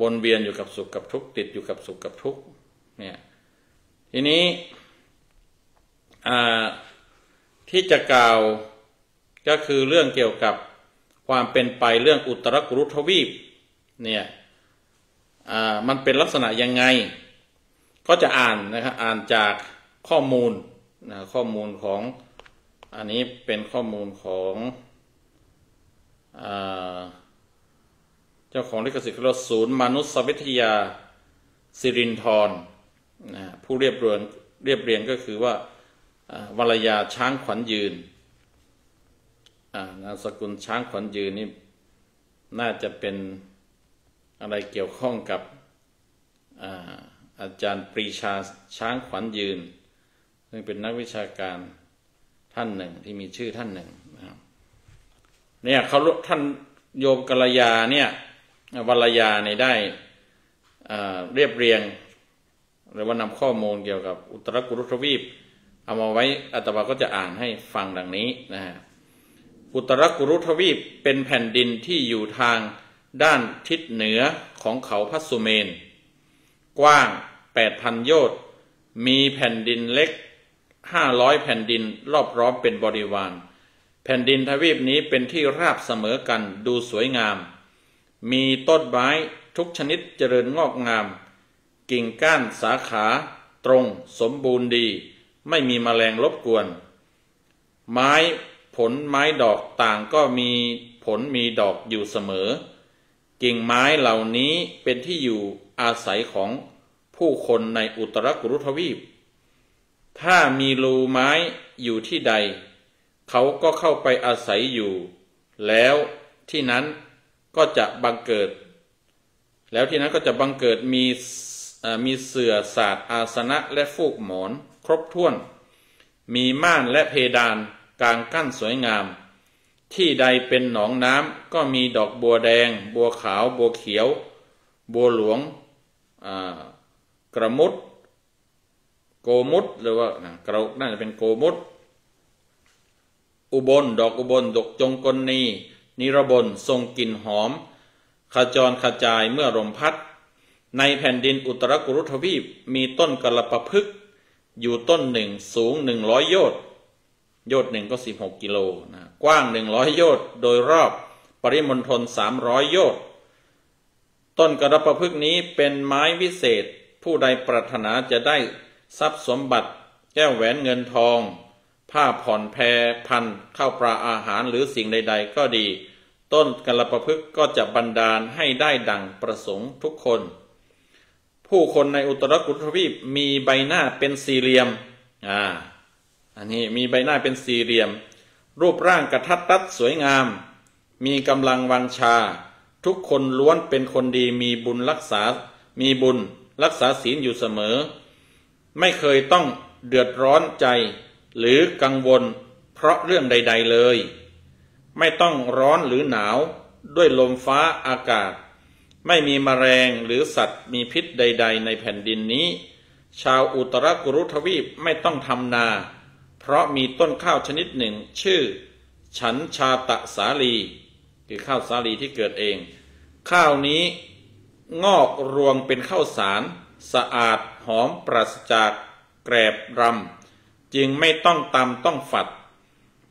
วนเวียนอยู่กับสุขกับทุกข์ติดอยู่กับสุขกับทุกข์เนี่ยทีนี้ที่จะกล่าวก็คือเรื่องเกี่ยวกับความเป็นไปเรื่องอุตรกุรุทวีปเนี่ยมันเป็นลักษณะยังไง ก็จะอ่านนะครับอ่านจากข้อมูลนะข้อมูลของอันนี้เป็นข้อมูลของอ เจ้าของลิขสิทธิ์เราศูนย์มนุษยวิทยาสิรินทรนะผู้เรียบเรียงเรียบเรียงก็คือว่าวรยาช้างขวัญยืนนามสกุลช้างขวัญยืนนี่น่าจะเป็นอะไรเกี่ยวข้องกับอาอาจารย์ปรีชาช้างขวัญยืน ซึ่งเป็นนักวิชาการท่านหนึ่งที่มีชื่อท่านหนึ่งเนี่ยเขาท่านโยมกัลยาเนี่ย วรยาในได้เรียบเรียง หรือว่านำข้อมูลเกี่ยวกับอุตรกุรุทวีป เอามาไว้อัตมาก็จะอ่านให้ฟังดังนี้นะฮะอุตรกุรุทวีปเป็นแผ่นดินที่อยู่ทางด้านทิศเหนือของเขาพัสุเมน กว้าง 8,000 โยชน์มีแผ่นดินเล็ก 500 แผ่นดินรอบร้อมเป็นบริวาร แผ่นดินทวีปนี้เป็นที่ราบเสมอกันดูสวยงาม มีต้นไม้ทุกชนิดเจริญงอกงาม กิ่งก้านสาขาตรงสมบูรณ์ดี ไม่มีมแมลงรบกวน ไม้ผลไม้ดอกต่างก็มีผลมีดอกอยู่เสมอ กิ่งไม้เหล่านี้เป็นที่อยู่อาศัยของผู้คนในอุตรกุรุทวีป ถ้ามีรูไม้อยู่ที่ใด เขาก็เข้าไปอาศัยอยู่ แล้วที่นั้น ก็จะบังเกิด แล้วที่นั้นก็จะบังเกิดมีมีเสื่อศาสตร์อาสนะและฟูกหมอน ครบถ้วน มีม่านและเพดานกลางกั้นสวยงาม ที่ใดเป็นหนองน้ำก็มีดอกบัวแดง บัวขาว บัวเขียว บัวหลวงกระมุด โกมุดหรือว่ากระน่าจะเป็นโกมุด อุบล ดอกอุบล ดอกจงกลนี นิรบนทรงกลิ่นหอม ขจรขจายเมื่อลมพัด ในแผ่นดินอุตรกุรุทวีปมีต้นกระปะพึก อยู่ต้นหนึ่งสูงหนึ่งร้อยโยชน์โยชน์หนึ่งก็สิบหกกิโลนะกว้างหนึ่งร้อยโยชน์โดยรอบปริมณฑลสามร้อยโยชน์ต้นกระปะพฤกนี้เป็นไม้วิเศษ ผู้ใดปรารถนาจะได้ทรัพย์สมบัติ แก้วแหวนเงินทอง ผ้าผ่อนแพรพันข้าวปลาอาหารหรือสิ่งใด ๆ ก็ดี ต้นกระประพฤกก็จะบันดาลให้ได้ดังประสงค์ทุกคน ผู้คนในอุตรกุทวีปมีใบหน้าเป็นสี่เหลี่ยมอ่าอันนี้มีใบหน้าเป็นสี่เหลี่ยม รูปร่างกระทัดรัดสวยงาม มีกำลังวังชา ทุกคนล้วนเป็นคนดีมีบุญรักษา มีบุญรักษาศีลอยู่เสมอ ไม่เคยต้องเดือดร้อนใจ หรือกังวลเพราะเรื่องใด ๆเลย ไม่ต้องร้อนหรือหนาวด้วยลมฟ้าอากาศ ไม่มีมแมลงหรือสัตว์มีพิษใด ๆ ในแผ่นดินนี้ ชาวอุตรกุรุทวีปไม่ต้องทำนา เพราะมีต้นข้าวชนิดหนึ่ง ชื่อ ฉันชาตะสาลี คือข้าวสาลีที่เกิดเอง ข้าวนี้งอกรวงเป็นข้าวสาร สะอาดหอมปราศจากแกรบรำ จึงไม่ต้องตำต้องฝัด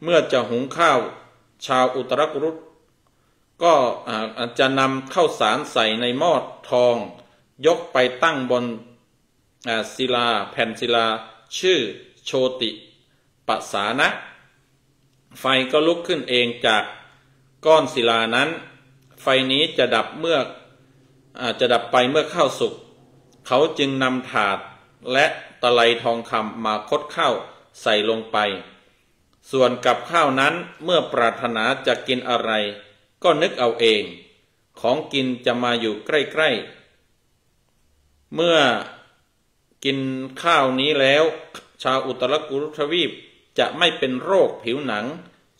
เมื่อจะหุงข้าวชาวอุตรกุรุตก็จะนำข้าวสารใส่ในหม้อทอง ยกไปตั้งบนศิลาแผ่นศิลา ชื่อโชติปัสานะ ไฟก็ลุกขึ้นเองจากก้อนศิลานั้น ไฟนี้จะดับเมื่ออจะดับไปเมื่อข้าวสุก เขาจึงนำถาดและตะไลทองคำมาคดข้าว ใส่ลงไป ส่วนกับข้าวนั้นเมื่อปรารถนาจะกินอะไร ก็นึกเอาเอง ของกินจะมาอยู่ใกล้ๆ เมื่อกินข้าวนี้แล้ว ชาวอุตรกุรุทวีปจะไม่เป็นโรคผิวหนัง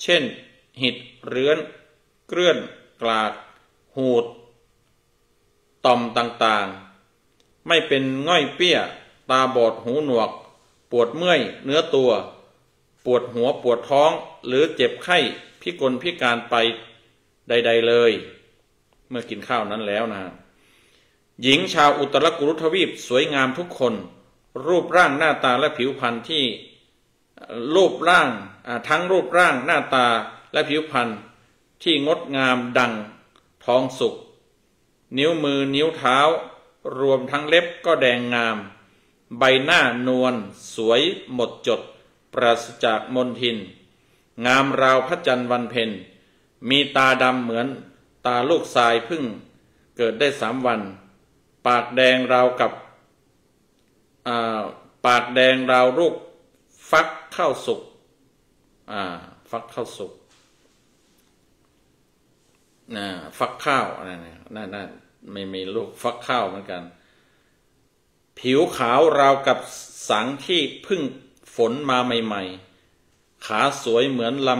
เช่น หิดเรื้อน เกลื่อน กลาก หูด ต่อมต่างๆ ไม่เป็นง่อยเปี้ย ตาบอดหูหนวก ปวดเมื่อยเนื้อตัว ปวดหัวปวดท้องหรือเจ็บไข้พิกลพิการไปใด ๆเลย เมื่อกินข้าวนั้นแล้วนะ หญิงชาวอุตรกุรุทวีปสวยงามทุกคน รูปร่างหน้าตาและผิวพรรณที่รูปร่างทั้งรูปร่างหน้าตาและผิวพรรณที่งดงามดังทองสุก นิ้วมือนิ้วเท้า รวมทั้งเล็บก็แดงงาม ใบหน้านวลสวยหมดจด ปราศจากมนทิน งามราวพระจันทร์วันเพ็ญมีตาดำเหมือนตาลูกทรายพึ่ง เกิดได้สามวัน ปากแดงราวกับปากแดงราวลูกฟักข้าวสุกฟักข้าวสุกฟักข้าวนั่นนั่นไม่มีลูกฟักข้าวเหมือนกัน ผิวขาวราวกับสังที่พึ่งฝนมาใหม่ ๆ ขาสวยเหมือนล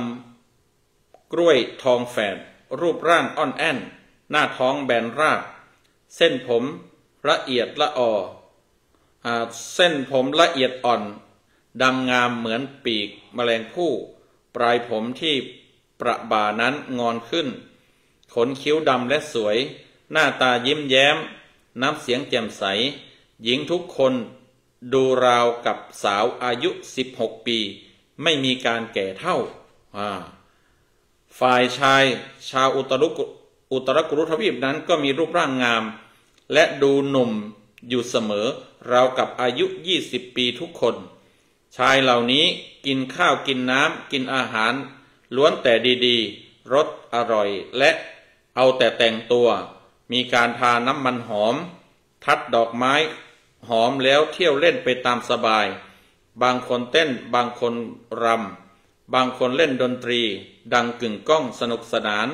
ำกล้วยทองแฝด รูปร่างอ่อนแอนหน้าท้องแบนราบ เส้นผมละเอียดละออเส้นผมละเอียดอ่อนดำงามเหมือนปีกแมลงผู้ ปลายผมที่ประบ่านั้นงอนขึ้น ขนคิ้วดำและสวย หน้าตายิ้มแย้ม น้ำเสียงแจ่มใส หญิงทุกคนดูราวกับสาวอายุ 16 ปี ไม่มีการแก่เท่า ฝ่ายชายชาวอุตรุอุตรกุรุทวีปนั้นก็มีรูปร่างงาม และดูหนุ่มอยู่เสมอราวกับอายุ 20 ปีทุกคน ชายเหล่านี้กินข้าวกินน้ำกินอาหาร ล้วนแต่ดีๆรสอร่อยและเอาแต่แต่งตัว มีการทาน้ำมันหอม ทัดดอกไม้ หอมแล้วเที่ยวเล่นไปตามสบาย บางคนเต้น บางคนรำ บางคนเล่นดนตรี ดังกึ่งก้องสนุกสนาน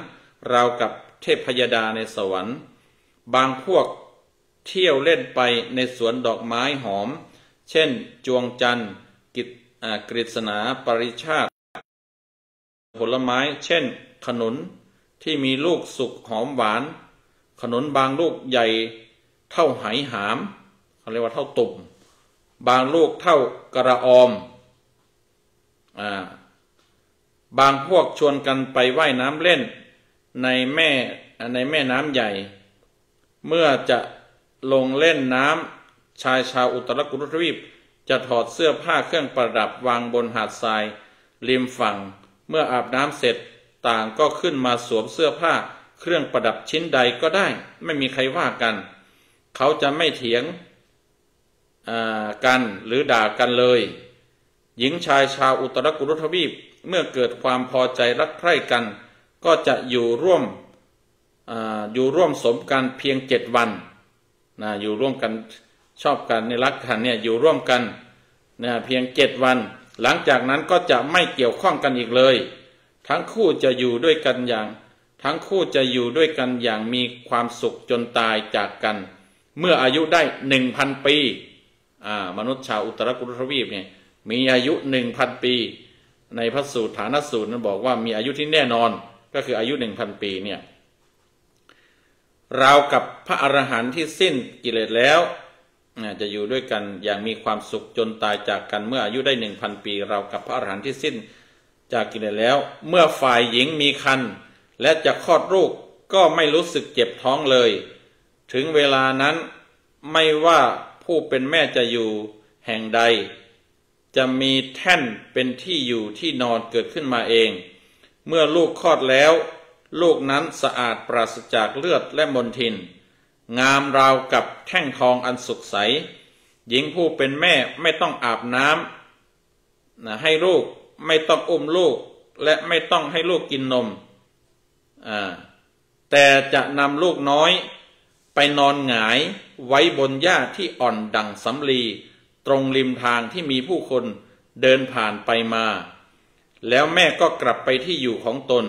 ราวกับเทพพยดาในสวรรค์ บางพวกเที่ยวเล่นไปในสวนดอกไม้หอม เช่น จวงจันทร์กิจกฤษณาปริชาติ ผลไม้ เช่น ขนุนที่มีลูกสุกหอมหวาน ขนุนบางลูกใหญ่เท่าไหหาม เขาเรียกว่าเท่าตุ่ม บางลูกเท่ากระออมอ่าบางพวกชวนกันไปไว่ายน้ำเล่นในแม่ในแม่น้ำใหญ่ เมื่อจะลงเล่นน้ำชายชาวอุตรกุรุทวีป จะถอดเสื้อผ้าเครื่องประดับวางบนหาดทรายริมฝั่ง เมื่ออาบน้ำเสร็จต่างก็ขึ้นมาสวมเสื้อผ้าเครื่องประดับชิ้นใดก็ได้ ไม่มีใครว่ากัน เขาจะไม่เถียง กันหรือด่ากันเลย หญิงชายชาวอุตรกุรุทวีปเมื่อเกิดความพอใจรักใคร่กัน ก็จะอยู่ร่วมออยู่ร่วมสมกันเพียงเจ็ดวันนะอยู่ร่วมกันชอบกันในรักกันเนี่ยอยู่ร่วมกันนะเพียงเจ็ดวัน หลังจากนั้นก็จะไม่เกี่ยวข้องกันอีกเลย ทั้งคู่จะอยู่ด้วยกันอย่าง ทั้งคู่จะอยู่ด้วยกันอย่างมีความสุขจนตายจากกัน เมื่ออายุได้หนึ่งพันปี มนุษย์ชาวอุตรกุรุทวีปเนี่ยมีอายุหนึ่งพันปี ในพระสูตรฐานสูตรนั้นบอกว่ามีอายุที่แน่นอนก็คืออายุหนึ่งพันปีเนี่ยเรากับพระอรหันต์ที่สิ้นกิเลสแล้วจะอยู่ด้วยกันอย่างมีความสุขจนตายจากกันเมื่ออายุได้หนึ่งพันปี เรากับพระอรหันต์ที่สิ้นจากกิเลสแล้ว เมื่อฝ่ายหญิงมีคันและจะคลอดลูกก็ไม่รู้สึกเจ็บท้องเลย ถึงเวลานั้นไม่ว่า ผู้เป็นแม่จะอยู่แห่งใด จะมีแท่นเป็นที่อยู่ที่นอนเกิดขึ้นมาเอง เมื่อลูกคลอดแล้ว ลูกนั้นสะอาดปราศจากเลือดและมลทิน งามราวกับแท่งทองอันสุกใส หญิงผู้เป็นแม่ไม่ต้องอาบน้ำนะให้ลูกไม่ต้องอุ้มลูกและไม่ต้องให้ลูกกินนม แต่จะนำลูกน้อย ไปนอนหงายไว้บนหญ้าที่อ่อนดังสำลี ตรงริมทางที่มีผู้คนเดินผ่านไปมา แล้วแม่ก็กลับไปที่อยู่ของตน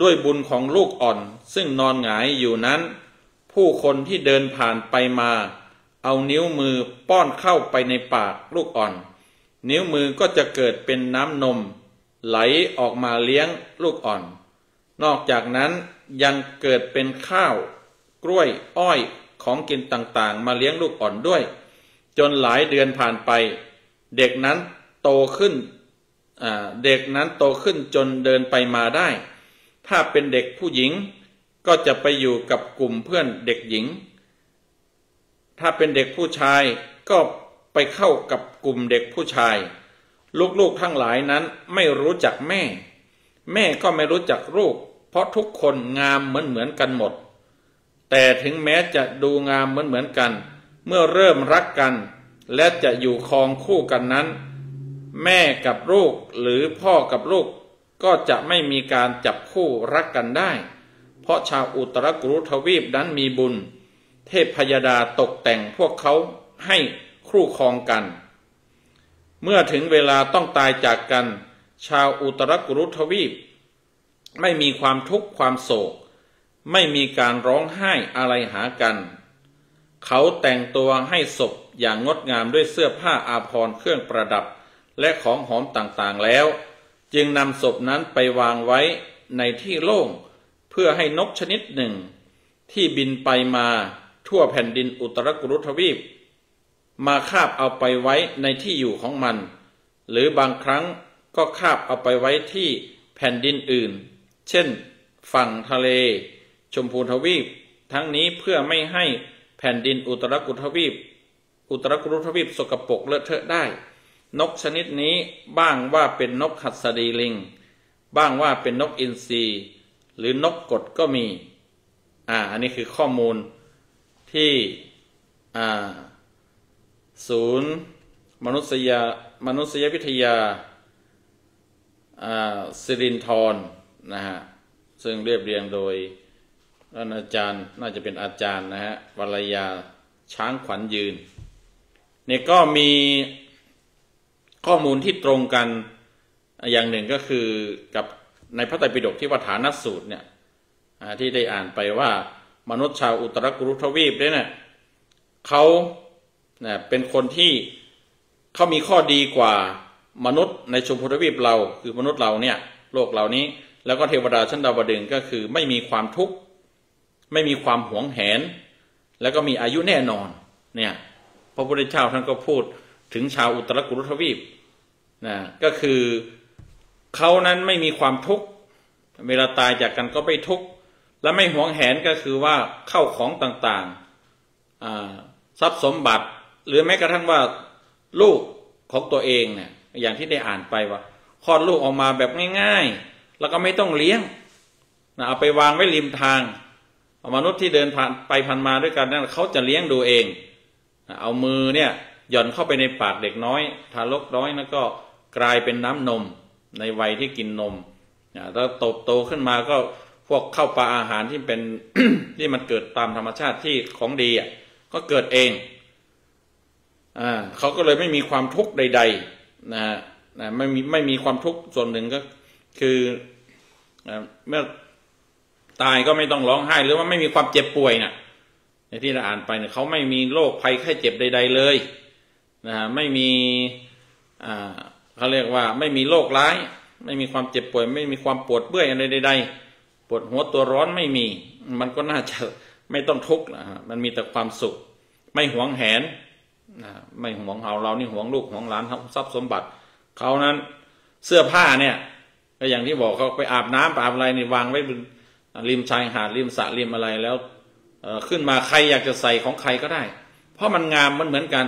ด้วยบุญของลูกอ่อนซึ่งนอนหงายอยู่นั้น ผู้คนที่เดินผ่านไปมา เอานิ้วมือป้อนเข้าไปในปากลูกอ่อน นิ้วมือก็จะเกิดเป็นน้ำนม ไหลออกมาเลี้ยงลูกอ่อน นอกจากนั้นยังเกิดเป็นข้าว กล้วยอ้อยของกินต่างๆ มาเลี้ยงลูกอ่อนด้วย จนหลายเดือนผ่านไป เด็กนั้นโตขึ้นเด็กนั้นโตขึ้นจนเดินไปมาได้ ถ้าเป็นเด็กผู้หญิงก็จะไปอยู่กับกลุ่มเพื่อนเด็กหญิง ถ้าเป็นเด็กผู้ชายก็ไปเข้ากับกลุ่มเด็กผู้ชาย ลูกๆทั้งหลายนั้นไม่รู้จักแม่ แม่ก็ไม่รู้จักลูก เพราะทุกคนงามเหมือนเหมือนกันหมด แต่ถึงแม้จะดูงามเหมือนเหมือนกัน เมื่อเริ่มรักกัน และจะอยู่ครองคู่กันนั้น แม่กับลูกหรือพ่อกับลูก ก็จะไม่มีการจับคู่รักกันได้ เพราะชาวอุตรกุรุทวีปนั้นมีบุญ เทพพยดาตกแต่งพวกเขาให้คู่ครองกัน เมื่อถึงเวลาต้องตายจากกัน ชาวอุตรกุรุทวีป ไม่มีความทุกข์ความโศก ไม่มีการร้องไห้อะไรหากัน เขาแต่งตัวให้ศพอย่างงดงามด้วยเสื้อผ้าอาภรณ์เครื่องประดับ และของหอมต่างๆแล้ว จึงนำศพนั้นไปวางไว้ในที่โล่ง เพื่อให้นกชนิดหนึ่ง ที่บินไปมาทั่วแผ่นดินอุตรกุรุทวีป มาคาบเอาไปไว้ในที่อยู่ของมัน หรือบางครั้งก็คาบเอาไปไว้ที่แผ่นดินอื่น เช่น ฝั่งทะเล ชมพูทวีป ทั้งนี้เพื่อไม่ให้แผ่นดินอุตรกุทวีป อุตรกุทวีปสกปรกเลอะเทอะได้ นกชนิดนี้บ้างว่าเป็นนกหัสดีลิง บ้างว่าเป็นนกอินทรีหรือนกกดก็มี อ่า อันนี้คือข้อมูลที่อ่าศูนย์มนุษยมนุษยวิทยาสิรินทรนะฮะซึ่งเรียบเรียงโดย ท่านอาจารย์น่าจะเป็นอาจารย์นะฮะวรยาช้างขวัญยืนเนี่ยก็มีข้อมูลที่ตรงกันอย่างหนึ่งก็คือกับในพระไตรปิฎกที่ว่าฐานสูตรเนี่ยที่ได้อ่านไปว่ามนุษย์ชาวอุตรกุรุทวีปเนี่ยเขานะเป็นคนที่เขามีข้อดีกว่ามนุษย์ในชมพูทวีปเรา คือมนุษย์เราเนี่ยโลกเหล่านี้ แล้วก็เทวดาชั้นดาวดึงก็คือไม่มีความทุกข์ ไม่มีความหวงแหน แล้วก็มีอายุแน่นอนเนี่ยพระพุทธเจ้าท่านก็พูดถึงชาวอุตรกุรุทวีปนะก็คือเขานั้นไม่มีความทุกข์เวลาตายจากกันก็ไม่ทุกข์และไม่หวงแหนก็คือว่าเข้าของต่างๆทรัพย์สมบัติ หรือแม้กระทั่งว่าลูกของตัวเองเนี่ยอย่างที่ได้อ่านไปว่าคลอดลูกออกมาแบบง่าย ๆ แล้วก็ไม่ต้องเลี้ยงนะเอาไปวางไว้ริมทาง มนุษย์ที่เดินผ่านไปผ่านมาด้วยกันนั่นเขาจะเลี้ยงดูเอง เอามือเนี่ยหย่อนเข้าไปในปากเด็กน้อย ทารกน้อยแล้วก็กลายเป็นน้ำนมในวัยที่กินนมแล้วโตโตขึ้นมาก็พวกเข้าปลาอาหารที่เป็นที่มันเกิดตามธรรมชาติที่ของดีอะก็เกิดเองเขาก็เลยไม่มีความทุกข์ใด ๆนะฮะไม่มีไม่มีความทุกข์ส่วนหนึ่งก็คือเมื่อ ตายก็ไม่ต้องร้องไห้หรือว่าไม่มีความเจ็บป่วยนะ่ะในที่เราอ่านไปเนี่ยเขาไม่มีโรคภัยไข้เจ็บใด ๆเลยนะฮะไม่มีอ่าเขาเรียกว่าไม่มีโรคร้าย ไม่มีความเจ็บป่วย ไม่มีความปวดเบื่ออะไรใด ๆ ปวดหัวตัวร้อนไม่มี มันก็น่าจะไม่ต้องทุกข์นะฮะมันมีแต่ความสุข ไม่หวงแหนนะไม่หวงเราเรานี่หวงลูกหวงหลานทรัพย์สมบัติเขานั้นเสื้อผ้าเนี่ยก็อย่างที่บอกเขาไปอาบน้ำอาบอะไรนี่วางไว้บน ริมชายหาดริมสระริมอะไรแล้วขึ้นมาใครอยากจะใส่ของใครก็ได้ เพราะมันงามมันเหมือนกัน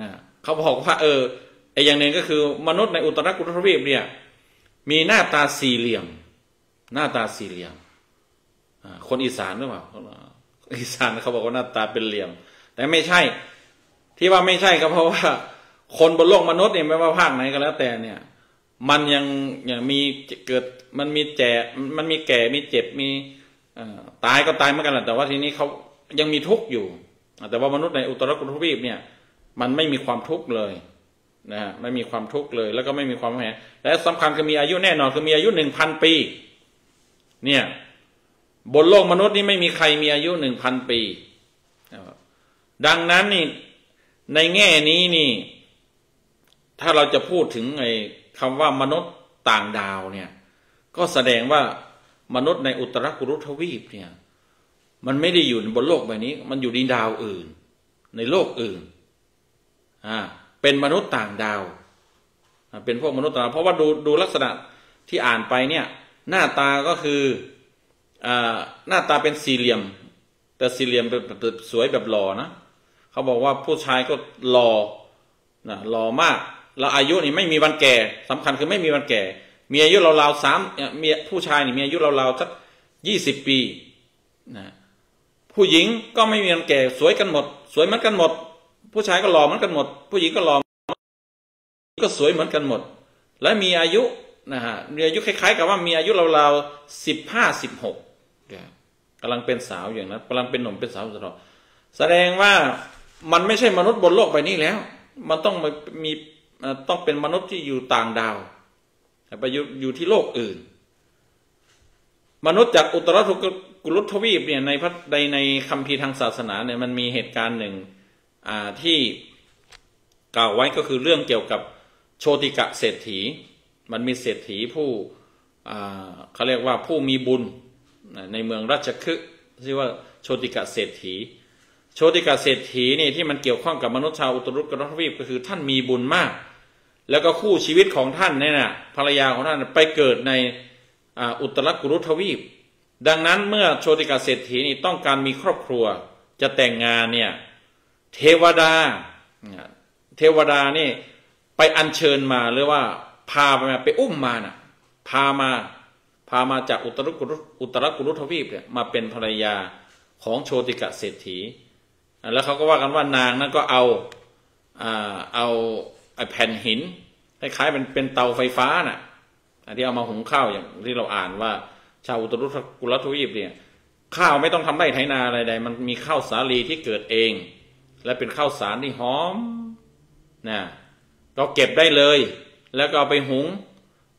นะเขาบอกว่าเออไออย่างหนึ่งก็คือมนุษย์ในอุตรกุลทวีปเนี่ยมีหน้าตาสี่เหลี่ยม หน้าตาสี่เหลี่ยมคนอีสานหรือเปล่าอีสานเขาบอกว่าหน้าตาเป็นเหลี่ยม แต่ไม่ใช่ ที่ว่าไม่ใช่ก็เพราะว่า คนบนโลกมนุษย์เนี่ยไม่ว่าภาคไหนก็แล้วแต่เนี่ย มันยังยังมีเกิดมันมีแก่มันมีแก่มีเจ็บมีตายก็ตายเหมือนกันแหละแต่ว่าทีนี้เขายังมีทุกข์อยู่ แต่ว่ามนุษย์ในอุตรกุลทวีปเนี่ย มันไม่มีความทุกข์เลยนะฮะไม่มีความทุกข์เลย แล้วก็ไม่มีความแหงและสำคัญคือมีอายุแน่นอนคือมีอายุหนึ่งพันปี เนี่ย บนโลกมนุษย์นี่ไม่มีใครมีอายุหนึ่งพันปี ดังนั้นนี่ในแง่นี้นี่ ถ้าเราจะพูดถึงไอ้ คำว่ามนุษย์ต่างดาวเนี่ย ก็แสดงว่ามนุษย์ในอุตรกุรุทวีปเนี่ย มันไม่ได้อยู่บนโลกใบนี้ มันอยู่ในดาวอื่น ในโลกอื่นอ่าเป็นมนุษย์ต่างดาวเป็นพวกมนุษย์ต่างดาวเพราะว่าดูดูลักษณะที่อ่านไปเนี่ย หน้าตาก็คืออ่าหน้าตาเป็นสี่เหลี่ยม แต่สี่เหลี่ยมแบบสวยแบบหล่อนะเขาบอกว่าผู้ชายก็หล่อนะหล่อมาก แล้วอายุนี่ไม่มีวันแก่สำคัญคือไม่มีวันแก่ มีอายุเราวๆสามมีผู้ชายนี่มีอายุเราวๆสักยี่สิบปีนะผู้หญิงก็ไม่มีวันแก่ สวยกันหมด สวยเหมือนกันหมด ผู้ชายก็หล่อเหมือนกันหมด ผู้หญิงก็หล่อก็สวยเหมือนกันหมด และมีอายุนะฮะมีอายุคล้ายๆ กับว่ามีอายุเราวๆสิบห้าสิบหกกำลังเป็นสาวอย่างนั้นกำลังเป็นหนุ่มเป็นสาวตลอดแสดงว่ามันไม่ใช่มนุษย์บนโลกใบนี้แล้ว มันต้องมี ต้องเป็นมนุษย์ที่อยู่ต่างดาวไปอยู่อยู่ที่โลกอื่น มนุษย์จากอุตรกุลุทวีปเนี่ยในพระในในคัมภีร์ทางศาสนาเนี่ยมันมีเหตุการณ์หนึ่งที่กล่าวไว้ก็คือเรื่องเกี่ยวกับโชติกะเศรษฐี มันมีเศรษฐีผู้เขาเรียกว่าผู้มีบุญในเมืองราชคฤห์ชื่อว่าโชติกะเศรษฐี โชติกาเศรษฐีนี่ที่มันเกี่ยวข้องกับมนุษย์ชาวอุตรุกรทวีปก็คือท่านมีบุญมาก แล้วก็คู่ชีวิตของท่านเนี่ยนะภรรยาของท่านไปเกิดในอุตรกุรุทวีป ดังนั้นเมื่อโชติกาเศรษฐีนี่ต้องการมีครอบครัวจะแต่งงานเนี่ยเทวดาเทวดานี่ไปอัญเชิญมาหรือว่าพาไปมาไปอุ้มมาน่ะพามาพามาจากอุตรกุรุอุตรกุรุทวีปเนี่ยมาเป็นภรรยาของโชติกะเศรษฐี แล้วเขาก็ว่ากันว่านางนั้นก็เอาเอา แผ่นหินคล้ายๆเป็นเป็นเตาไฟฟ้าน่ะที่เอามาหุงข้าวอย่างที่เราอ่านว่า ชาวอุตรุกุลทวีปเนี่ยข้าวไม่ต้องทำไร่ไถนาอะไรใดมันมีข้าวสาลีที่เกิดเอง และเป็นข้าวสารที่หอมนะก็เก็บได้เลย แล้วก็เอาไปหุง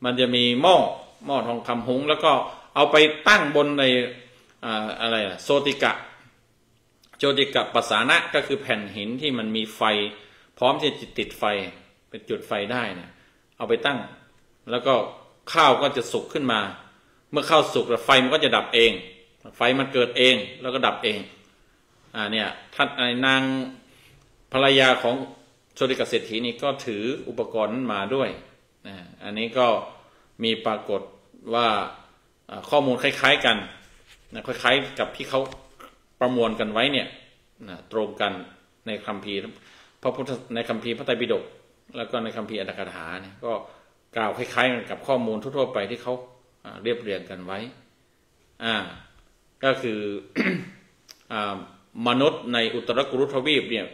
มันจะมีหม้อหม้อทองคำหุง แล้วก็เอาไปตั้งบนในอะไรโซติกะโจติกับปสานะก็คือแผ่นหินที่มันมีไฟ พร้อมที่จะติดไฟ เป็นจุดไฟได้เนี่ยเอาไปตั้ง แล้วก็ข้าวก็จะสุกขึ้นมา เมื่อข้าวสุกแล้วไฟมันก็จะดับเอง ไฟมันเกิดเองแล้วก็ดับเองอ่าเนี่ยท่านนางภรรยาของโชติกเศรษฐีนี่ก็ถืออุปกรณ์มาด้วยนะอันนี้ก็มีปรากฏว่าข้อมูลคล้าย ๆกันนะคล้ายๆกับที่เขาประมวลกันไว้เนี่ยนะตรงกันในคัมภีร์พระพุทธในคัมภีร์พระไตรปิฎก แล้วก็ในคัมภีร์อัตถกถาเนี่ยก็กล่าวคล้ายๆกันกับข้อมูลทั่วๆไปที่เขาเรียบเรียงกันไว้ อ่า ก็คืออมนุษย์ในอุตรกุรุทวีปเนี่ย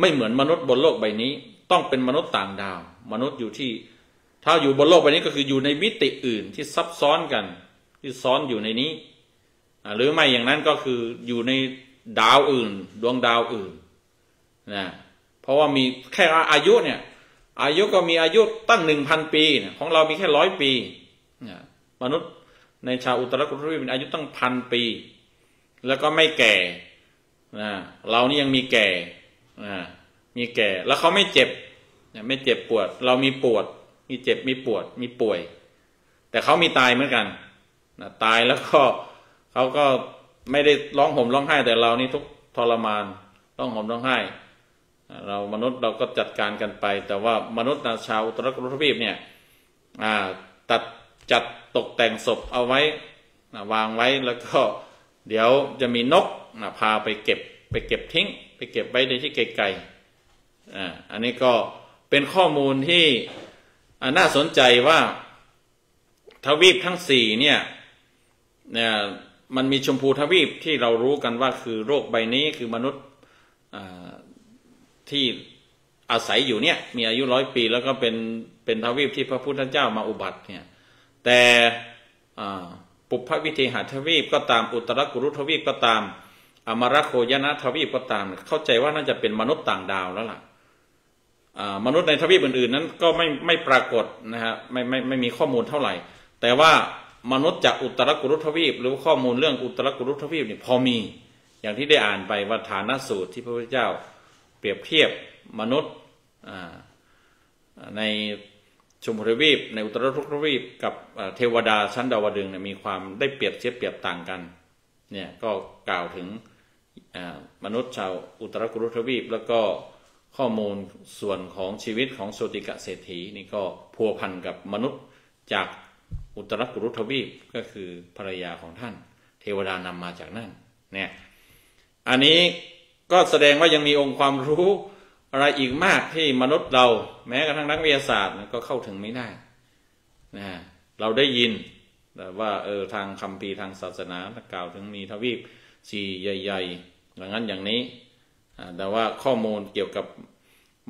ไม่เหมือนมนุษย์บนโลกใบนี้ ต้องเป็นมนุษย์ต่างดาว มนุษย์อยู่ที่ ถ้าอยู่บนโลกใบนี้ก็คืออยู่ในมิติอื่นที่ซับซ้อนกัน ที่ซ้อนอยู่ในนี้ หรือไม่อย่างนั้นก็คืออยู่ในดาวอื่น ดวงดาวอื่นนะ เพราะว่ามีแค่อายุเนี่ย อายุก็มีอายุตั้งหนึ่งพันปีของเรามีแค่ร้อยปีนะมนุษย์ในชาวอุตรกุลวีมีอายุตั้งพันปี แล้วก็ไม่แก่นะเรานี่ยังมีแก่นะมีแก่ แล้วเขาไม่เจ็บไม่เจ็บปวด เรามีปวด มีเจ็บมีปวด มีป่วย แต่เขามีตายเหมือนกันนะตายแล้วก็เขาก็ไม่ได้ร้องห่มร้องไห้แต่เรานี่ทุกทรมาน ร้องห่มร้องไห้ เรามนุษย์เราก็จัดการกันไป แต่ว่ามนุษย์ชาวอุตรกุทวีปเนี่ยตัดจัดตกแต่งศพเอาไว้วางไว้แล้วก็เดี๋ยวจะมีนกพาไปเก็บไปเก็บทิ้ง ไปเก็บไว้ในที่ไกลๆอันนี้ก็เป็นข้อมูลที่น่าสนใจว่าทวีปทั้งสี่เนี่ยเนี่ยมันมีชมพูทวีปที่เรารู้กันว่าคือโรคใบนี้คือมนุษย์ ที่อาศัยอยู่เนี่ย มีอายุร้อยปี แล้วก็เป็นเป็นทวีปที่พระพุทธเจ้ามาอุบัติเนี่ย แต่ปุพพวิเทหทวีปก็ตามอุตรกุรุทวีปก็ตาม อมรโคยนะทวีปก็ตาม เข้าใจว่าน่าจะเป็นมนุษย์ต่างดาวแล้วล่ะมนุษย์ในทวีปอื่นๆนั้นก็ไม่ไม่ปรากฏนะฮะไม่ไม่ไม่มีข้อมูลเท่าไหร่ แต่ว่ามนุษย์จากอุตรกุรุทวีป หรือข้อมูลเรื่องอุตรกุรุทวีปนี่พอมี อย่างที่ได้อ่านไปว่าฐานสูตรที่พระพุทธเจ้า เปรียบเทียบมนุษย์ในชมพูทวีปในอุตรทุกทวีปกับเทวดาชั้นดาวดึงเนี่ยมีความได้เปรียบเทียบเปรียบต่างกันเนี่ยก็กล่าวถึงมนุษย์ชาวอุตรกุรุทวีป แล้วก็ข้อมูลส่วนของชีวิตของโสติกะเศรษฐีนี่ก็พัวพันกับมนุษย์จากอุตรกุรุทวีปก็คือภรรยาของท่าน เทวดานำมาจากนั่นเนี่ยอันนี้ ก็แสดงว่ายังมีองค์ความรู้อะไรอีกมากที่มนุษย์เรา แม้กระทั่งนักวิทยาศาสตร์ก็เข้าถึงไม่ได้นะเราได้ยินว่าเออทางคำพีทางศาสนากล่าวถึงมีทวีปสี่ใหญ่ๆอย่างนั้นอย่างนี้ แต่ว่าข้อมูลเกี่ยวกับ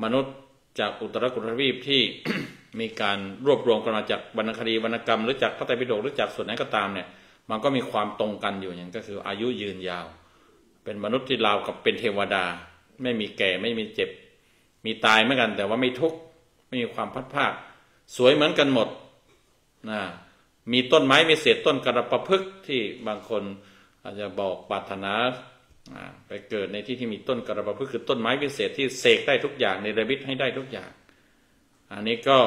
มนุษย์จากอุตรกุรุทวีปที่มีการรวบรวมกันมาจากวรรณคดีวรรณกรรมหรือจากพระไตรปิฎกหรือจากส่วนไหนก็ตามเนี่ย มันก็มีความตรงกันอยู่อย่างก็คืออายุยืนยาว เป็นมนุษย์ที่ราวกับเป็นเทวดา ไม่มีแก่ไม่มีเจ็บ มีตายเหมือนกัน แต่ว่าไม่ทุกข์ไม่มีความพัดภาคสวยเหมือนกันหมดนะมีต้นไม้มีเศษต้นกระประพฤกที่บางคนอาจจะบอกปรารถนาไปเกิดในที่ที่มีต้นกระประพฤกคือต้นไม้พิเศษที่เสกได้ทุกอย่างในระบิดให้ได้ทุกอย่าง อันนี้ก็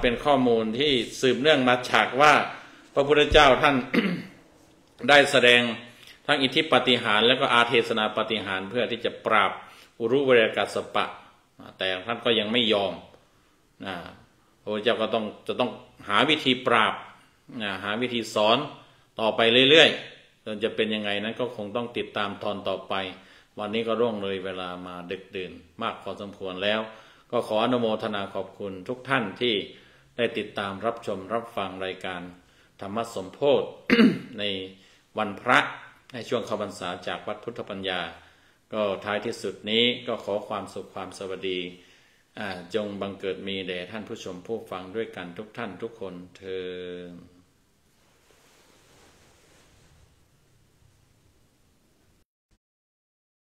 เป็นข้อมูลที่สืบเนื่องมาจากว่า พระพุทธเจ้าท่านได้แสดง ทั้งอิทธิปาฏิหารย์แล้วก็อาเทศนาปาฏิหารย์เพื่อที่จะปราบอุรุเวรกัสปะ แต่ท่านก็ยังไม่ยอมนะพระเจ้าก็ต้องจะต้องหาวิธีปราบนะหาวิธีสอนต่อไปเรื่อยๆจนจะเป็นยังไงนั้นก็คงต้องติดตามตอนต่อไป วันนี้ก็ร่วงเลยเวลามาดึกดื่นมากพอสมควรแล้ว ก็ขออนุโมทนาขอบคุณทุกท่านที่ได้ติดตามรับชมรับฟังรายการธรรมสมโพธในวันพระ ในช่วงเข้าพรรษาจากวัดพุทธปัญญา ก็ท้ายที่สุดนี้ก็ขอความสุขความสวัสดี จงบังเกิดมีแด่ท่านผู้ชมผู้ฟังด้วยกันทุกท่านทุกคนเธอ